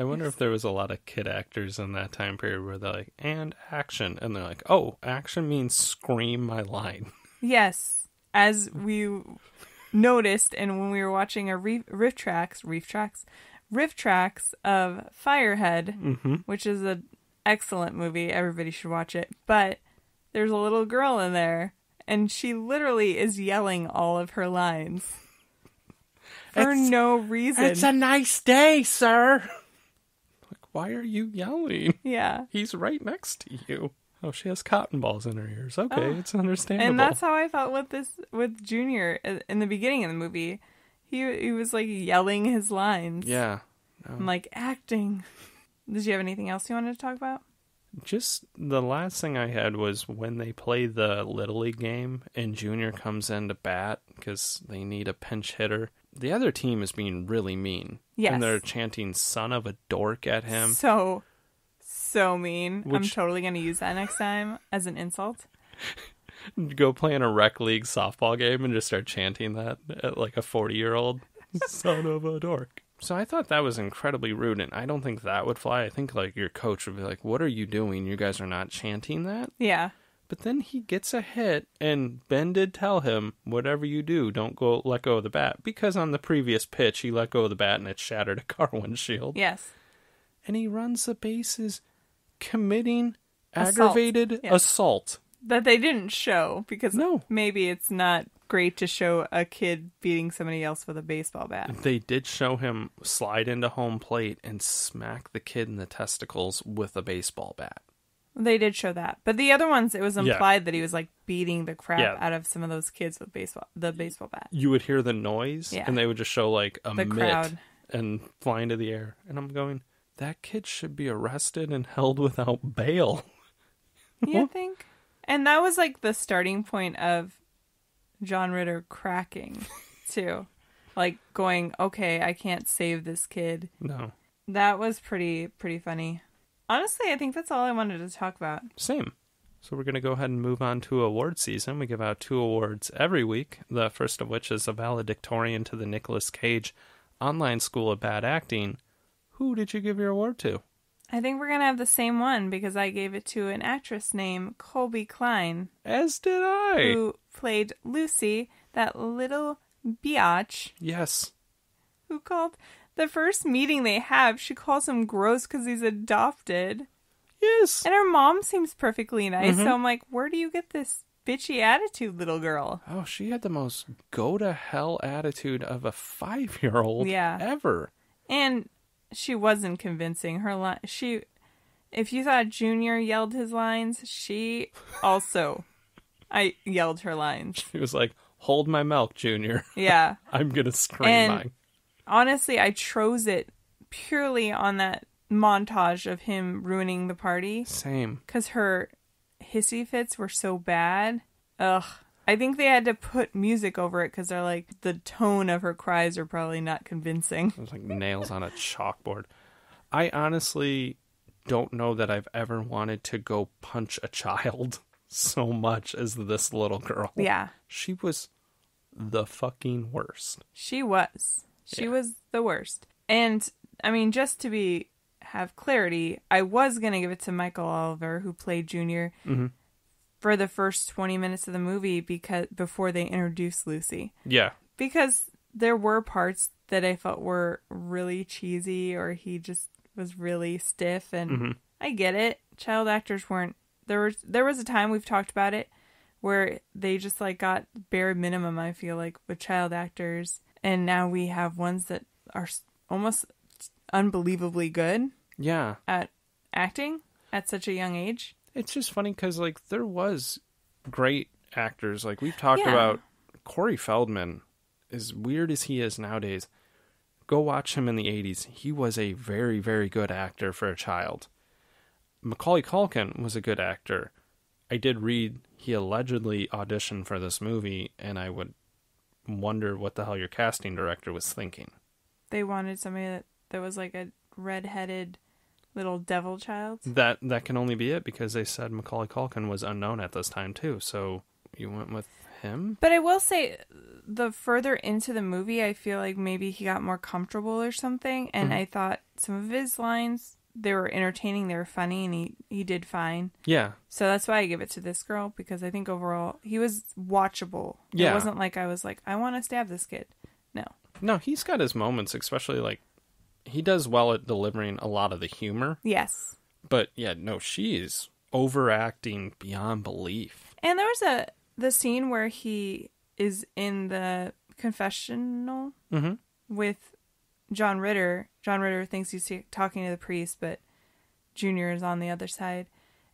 I wonder if there was a lot of kid actors in that time period where they're like, and action. And they're like, oh, action means scream my line. yes, as we noticed, and when we were watching a reef, RiffTrax, reef tracks, RiffTrax of Firehead, Mm-hmm. which is an excellent movie. Everybody should watch it. But there's a little girl in there, and she literally is yelling all of her lines for It's- no reason. It's a nice day, sir. Why are you yelling? yeah. He's right next to you. Oh, she has cotton balls in her ears. Oh. Okay, it's understandable. And that's how I felt with this with Junior in the beginning of the movie. He he was like yelling his lines. yeah. I'm like acting. Did you have anything else you wanted to talk about? Just the last thing I had was when they play the Little League game and Junior comes in to bat because they need a pinch hitter. The other team is being really mean. Yes. And they're chanting son of a dork at him. So so mean. I'm totally gonna use that next time as an insult. Go play in a rec league softball game and just start chanting that at like a 40 year old. son of a dork. So I thought that was incredibly rude, and I don't think that would fly. I think like your coach would be like, "What are you doing? You guys are not chanting that." Yeah. But then he gets a hit, and Ben did tell him, "Whatever you do, don't go let go of the bat," because on the previous pitch he let go of the bat and it shattered a car windshield. Yes. And he runs the bases, committing Assault. aggravated Yeah. assault. that they didn't show because No. maybe it's not great to show a kid beating somebody else with a baseball bat. They did show him slide into home plate and smack the kid in the testicles with a baseball bat. They did show that, but the other ones, it was implied that he was like beating the crap Yeah. out of some of those kids with baseball, the baseball bat. You would hear the noise, Yeah. and they would just show like a The mitt crowd. and fly into the air. And I'm going, that kid should be arrested and held without bail. You think? And that was like the starting point of John Ritter cracking, too. Like going, okay, I can't save this kid. No, That was pretty pretty funny. Honestly, I think that's all I wanted to talk about. same. So we're going to go ahead and move on to award season. We give out two awards every week. The first of which is a valedictorian to the Nicolas Cage Online School of Bad Acting. Who did you give your award to? I think we're gonna have the same one because I gave it to an actress named Colby Klein, As did I. who played Lucy, that little biatch Yes. who called the first meeting they have. She calls him gross because he's adopted, Yes. and her mom seems perfectly nice. Mm-hmm. So I'm like, where do you get this bitchy attitude, little girl? Oh, she had the most go to hell attitude of a five year old Yeah. ever. And she wasn't convincing. Her line, she, if you thought Junior yelled his lines, she also, I yelled her lines. She was like, Hold my milk, Junior. Yeah. I'm gonna scream And- mine. Honestly, I chose it purely on that montage of him ruining the party Same. because her hissy fits were so bad. Ugh. I think they had to put music over it because they're like, the tone of her cries are probably not convincing. It was like nails on a chalkboard. I honestly don't know that I've ever wanted to go punch a child so much as this little girl. Yeah. She was the fucking worst. She was. She Yeah. was the worst. And I mean, just to be have clarity, I was gonna give it to Michael Oliver, who played Junior, Mhm. for the first twenty minutes of the movie because before they introduced Lucy, Yeah. because there were parts that I felt were really cheesy, or he just was really stiff, and Mhm. I get it. Child actors weren't there. Was there was a time we've talked about it where they just like got bare minimum. I feel like with child actors, and now we have ones that are almost unbelievably good Yeah. at acting at such a young age. It's just funny because, like, there was great actors. Like, we've talked Yeah. about Corey Feldman, as weird as he is nowadays. Go watch him in the 80s. He was a very, very good actor for a child. Macaulay Culkin was a good actor. I did read he allegedly auditioned for this movie, and I would wonder what the hell your casting director was thinking. They wanted somebody that that was like a redheaded little devil child. That that can only be it because they said Macaulay Culkin was unknown at this time too. So you went with him? But I will say, the further into the movie, I feel like maybe he got more comfortable or something. And mm-hmm. I thought some of his lines they were entertaining, they were funny, and he he did fine. Yeah. So that's why I give it to this girl because I think overall he was watchable. Yeah. It wasn't like I was like I want to stab this kid. No. No, he's got his moments, especially like he does well at delivering a lot of the humor. Yes. But yeah, no, she is overacting beyond belief. And there was a the scene where he is in the confessional Mhm. with John Ritter. John Ritter thinks he's talking to the priest, but Junior is on the other side.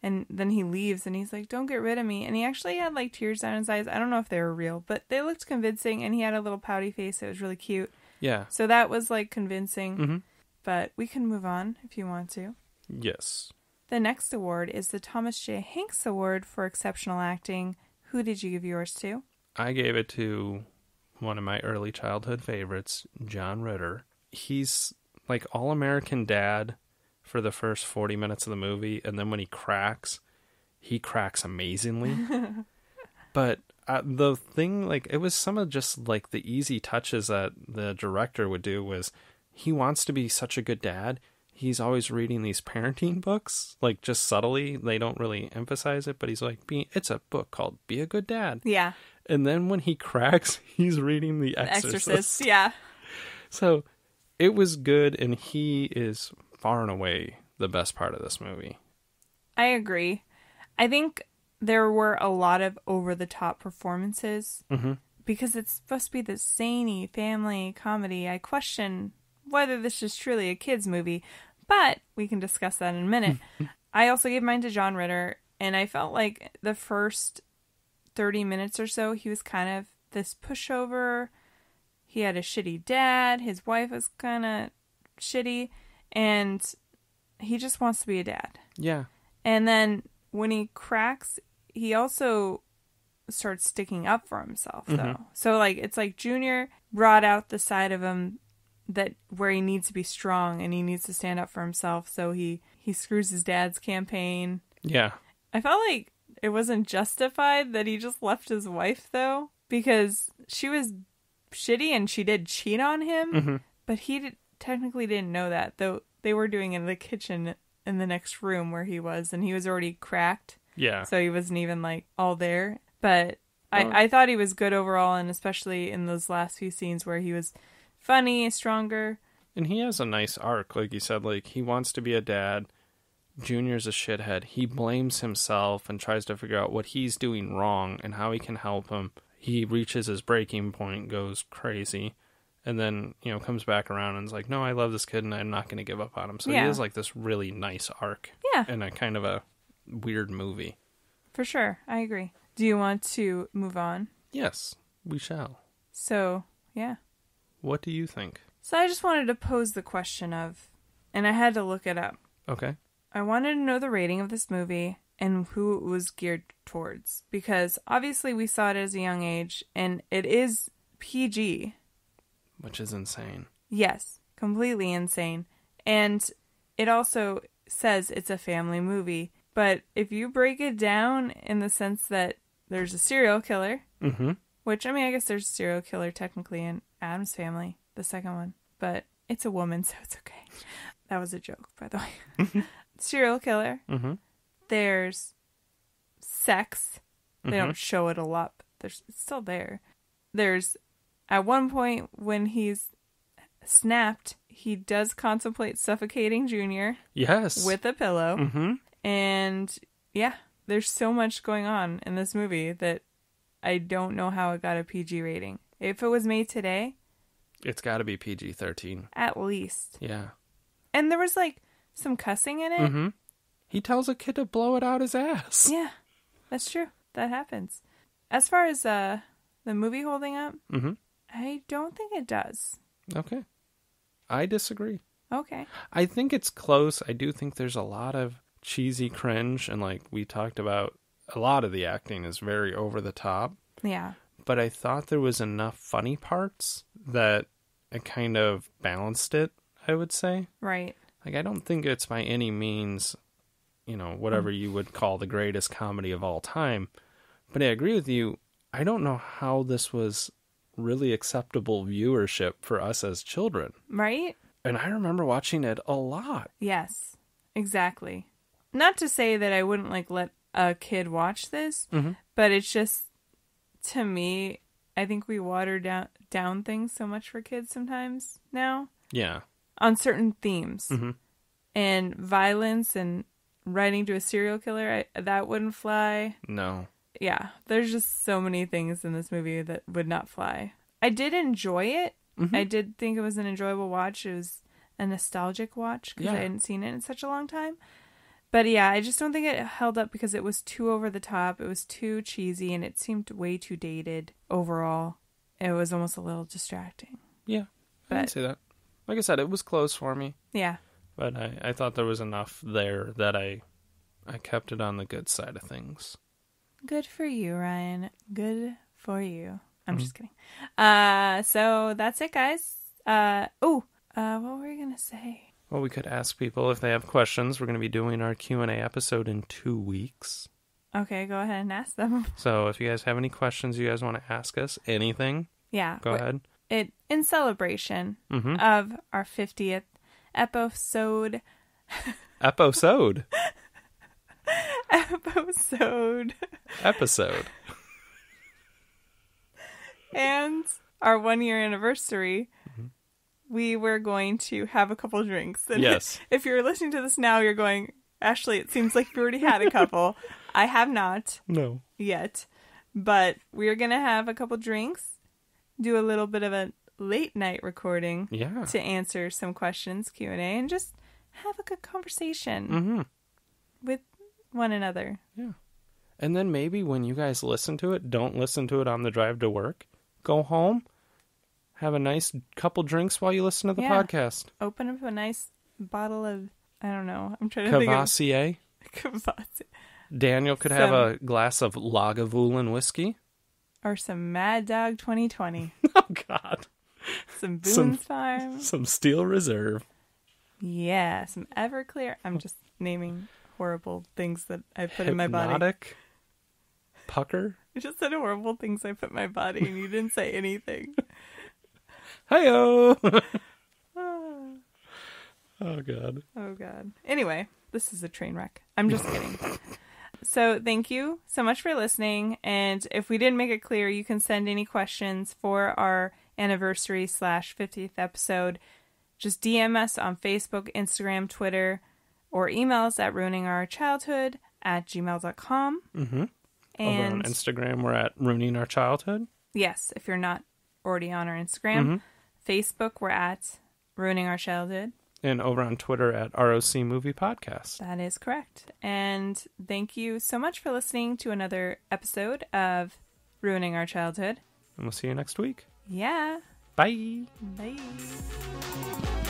And then he leaves and he's like, Don't get rid of me. And he actually had like tears down his eyes. I don't know if they were real, but they looked convincing and he had a little pouty face. It was really cute. Yeah. So that was like convincing. Mhm. But we can move on if you want to. Yes. The next award is the Thomas J. Hanks Award for Exceptional Acting. Who did you give yours to? I gave it to one of my early childhood favorites, John Ritter. He's like all American dad for the first 40 minutes of the movie, and then when he cracks, he cracks amazingly. but uh, the thing, like, it was some of just like the easy touches that the director would do was he wants to be such a good dad. He's always reading these parenting books, like just subtly. They don't really emphasize it, but he's like, be, it's a book called Be a Good Dad. Yeah. And then when he cracks, he's reading The Exorcist. Exorcist. Yeah. So it was good, and he is far and away the best part of this movie. I agree. I think there were a lot of over the top performances Mm-hmm. because it's supposed to be this zany family comedy. I question whether this is truly a kids movie, but we can discuss that in a minute. I also gave mine to John Ritter, and I felt like the first 30 minutes or so, he was kind of this pushover. He had a shitty dad, his wife was kind of shitty, and he just wants to be a dad. Yeah. And then when he cracks, he also starts sticking up for himself though. Mm-hmm. So like it's like Junior brought out the side of him that where he needs to be strong and he needs to stand up for himself. So he he screws his dad's campaign. Yeah. I felt like it wasn't justified that he just left his wife though because she was shitty and she did cheat on him, Mhm. but he did, technically didn't know that though they were doing it in the kitchen in the next room where he was, and he was already cracked, Yeah. so he wasn't even like all there. But Oh. I, I thought he was good overall, and especially in those last few scenes where he was funny, stronger. And he has a nice arc, like you said, like he wants to be a dad. Junior's a shithead. He blames himself and tries to figure out what he's doing wrong and how he can help him. He reaches his breaking point, goes crazy, and then, you know, comes back around and is like, No, I love this kid and I'm not gonna give up on him. So Yeah. he is like this really nice arc Yeah, in a kind of a weird movie. for sure. I agree. Do you want to move on? Yes, we shall. So, yeah. What do you think? So I just wanted to pose the question of, and I had to look it up. Okay. I wanted to know the rating of this movie and who it was geared towards because obviously we saw it as a young age and it is PG. Which is insane. Yes, completely insane. And it also says it's a family movie. But if you break it down in the sense that there's a serial killer, Mm-hmm. which I mean, I guess there's a serial killer technically in Addams Family, the second one, but it's a woman, so it's okay. That was a joke, by the way. serial killer. Mm-hmm. There's sex. They Mhm. don't show it a lot, but there's it's still there. There's at one point when he's snapped, he does contemplate suffocating Junior Yes. with a pillow. Mm-hmm. And yeah, there's so much going on in this movie that I don't know how it got a PG rating. If it was made today, It's got to be PG thirteen. at least. Yeah. And there was like some cussing in it. Mm-hmm. He tells a kid to blow it out his ass. Yeah, that's true. That happens. As far as uh the movie holding up, Mm-hmm. I don't think it does. Okay. I disagree. Okay. I think it's close. I do think there's a lot of cheesy cringe, and like we talked about, a lot of the acting is very over the top. Yeah. But I thought there was enough funny parts that it kind of balanced it. I would say. Right. Like I don't think it's by any means, you know, whatever you would call the greatest comedy of all time. But I agree with you. I don't know how this was really acceptable viewership for us as children. Right? And I remember watching it a lot. Yes. Exactly. Not to say that I wouldn't like let a kid watch this, Mhm. but it's just to me, I think we water down down things so much for kids sometimes now Yeah. on certain themes. Mhm. And violence and writing to a serial killer, I, that wouldn't fly. No. yeah, there's just so many things in this movie that would not fly. I did enjoy it. Mhm. I did think it was an enjoyable watch. It was a nostalgic watch because Yeah. I hadn't seen it in such a long time. But yeah, I just don't think it held up because it was too over the top. It was too cheesy and it seemed way too dated overall. It was almost a little distracting. Yeah. I can But- see that. Like I said, it was close for me, Yeah. But I, I thought there was enough there that I I kept it on the good side of things. Good for you, Ryan. Good for you. I'm Mhm. just kidding. Uh, so that's it, guys. Uh, oh, uh, what were you gonna say? Well, we could ask people if they have questions. We're going to be doing our Q&A episode in 2 weeks. Okay, go ahead and ask them. So, if you guys have any questions you guys want to ask us, anything, Yeah, go ahead. It in celebration Mhm. of our 50th episode. Episode. Episode. Episode. and our one year anniversary, Mm-hmm. we were going to have a couple drinks. And Yes. if you're listening to this now, you're going, Ashley, it seems like you already had a couple. I have not No. yet, but we're going to have a couple drinks, do a little bit of a late night recording Yeah. to answer some questions, Q&A, and just have a good conversation Mhm. with one another. Yeah. And then maybe when you guys listen to it, don't listen to it on the drive to work. Go home, have a nice couple drinks while you listen to the Yeah. podcast. Open up a nice bottle of, I don't know, I'm trying to think of Courvoisier. Daniel could have a glass of Lagavulin whiskey. or some Mad Dog 2020, Oh God. some Some- Boone's Farm, Some Steel Reserve. yeah, some Everclear. I'm just naming horrible things that I put in my body. Hpnotiq. Pucker. I just said horrible things I put in my body, and you didn't say anything. Heyo. Oh god. Oh god. Anyway, this is a train wreck. I'm just kidding. So thank you so much for listening. And if we didn't make it clear, you can send any questions for our anniversary slash 50th episode. Just DM us on Facebook, Instagram, Twitter, or email us at ruiningourchildhood at gmail.com. Mm-hmm. Over on And Instagram, we're at ruining our childhood. yes, if you're not already on our Instagram, Mhm. Facebook, we're at ruining our childhood. And over on Twitter at ROC Movie Podcast. That is correct. And thank you so much for listening to another episode of Ruining Our Childhood. And we'll see you next week. Yeah. Bye. Bye.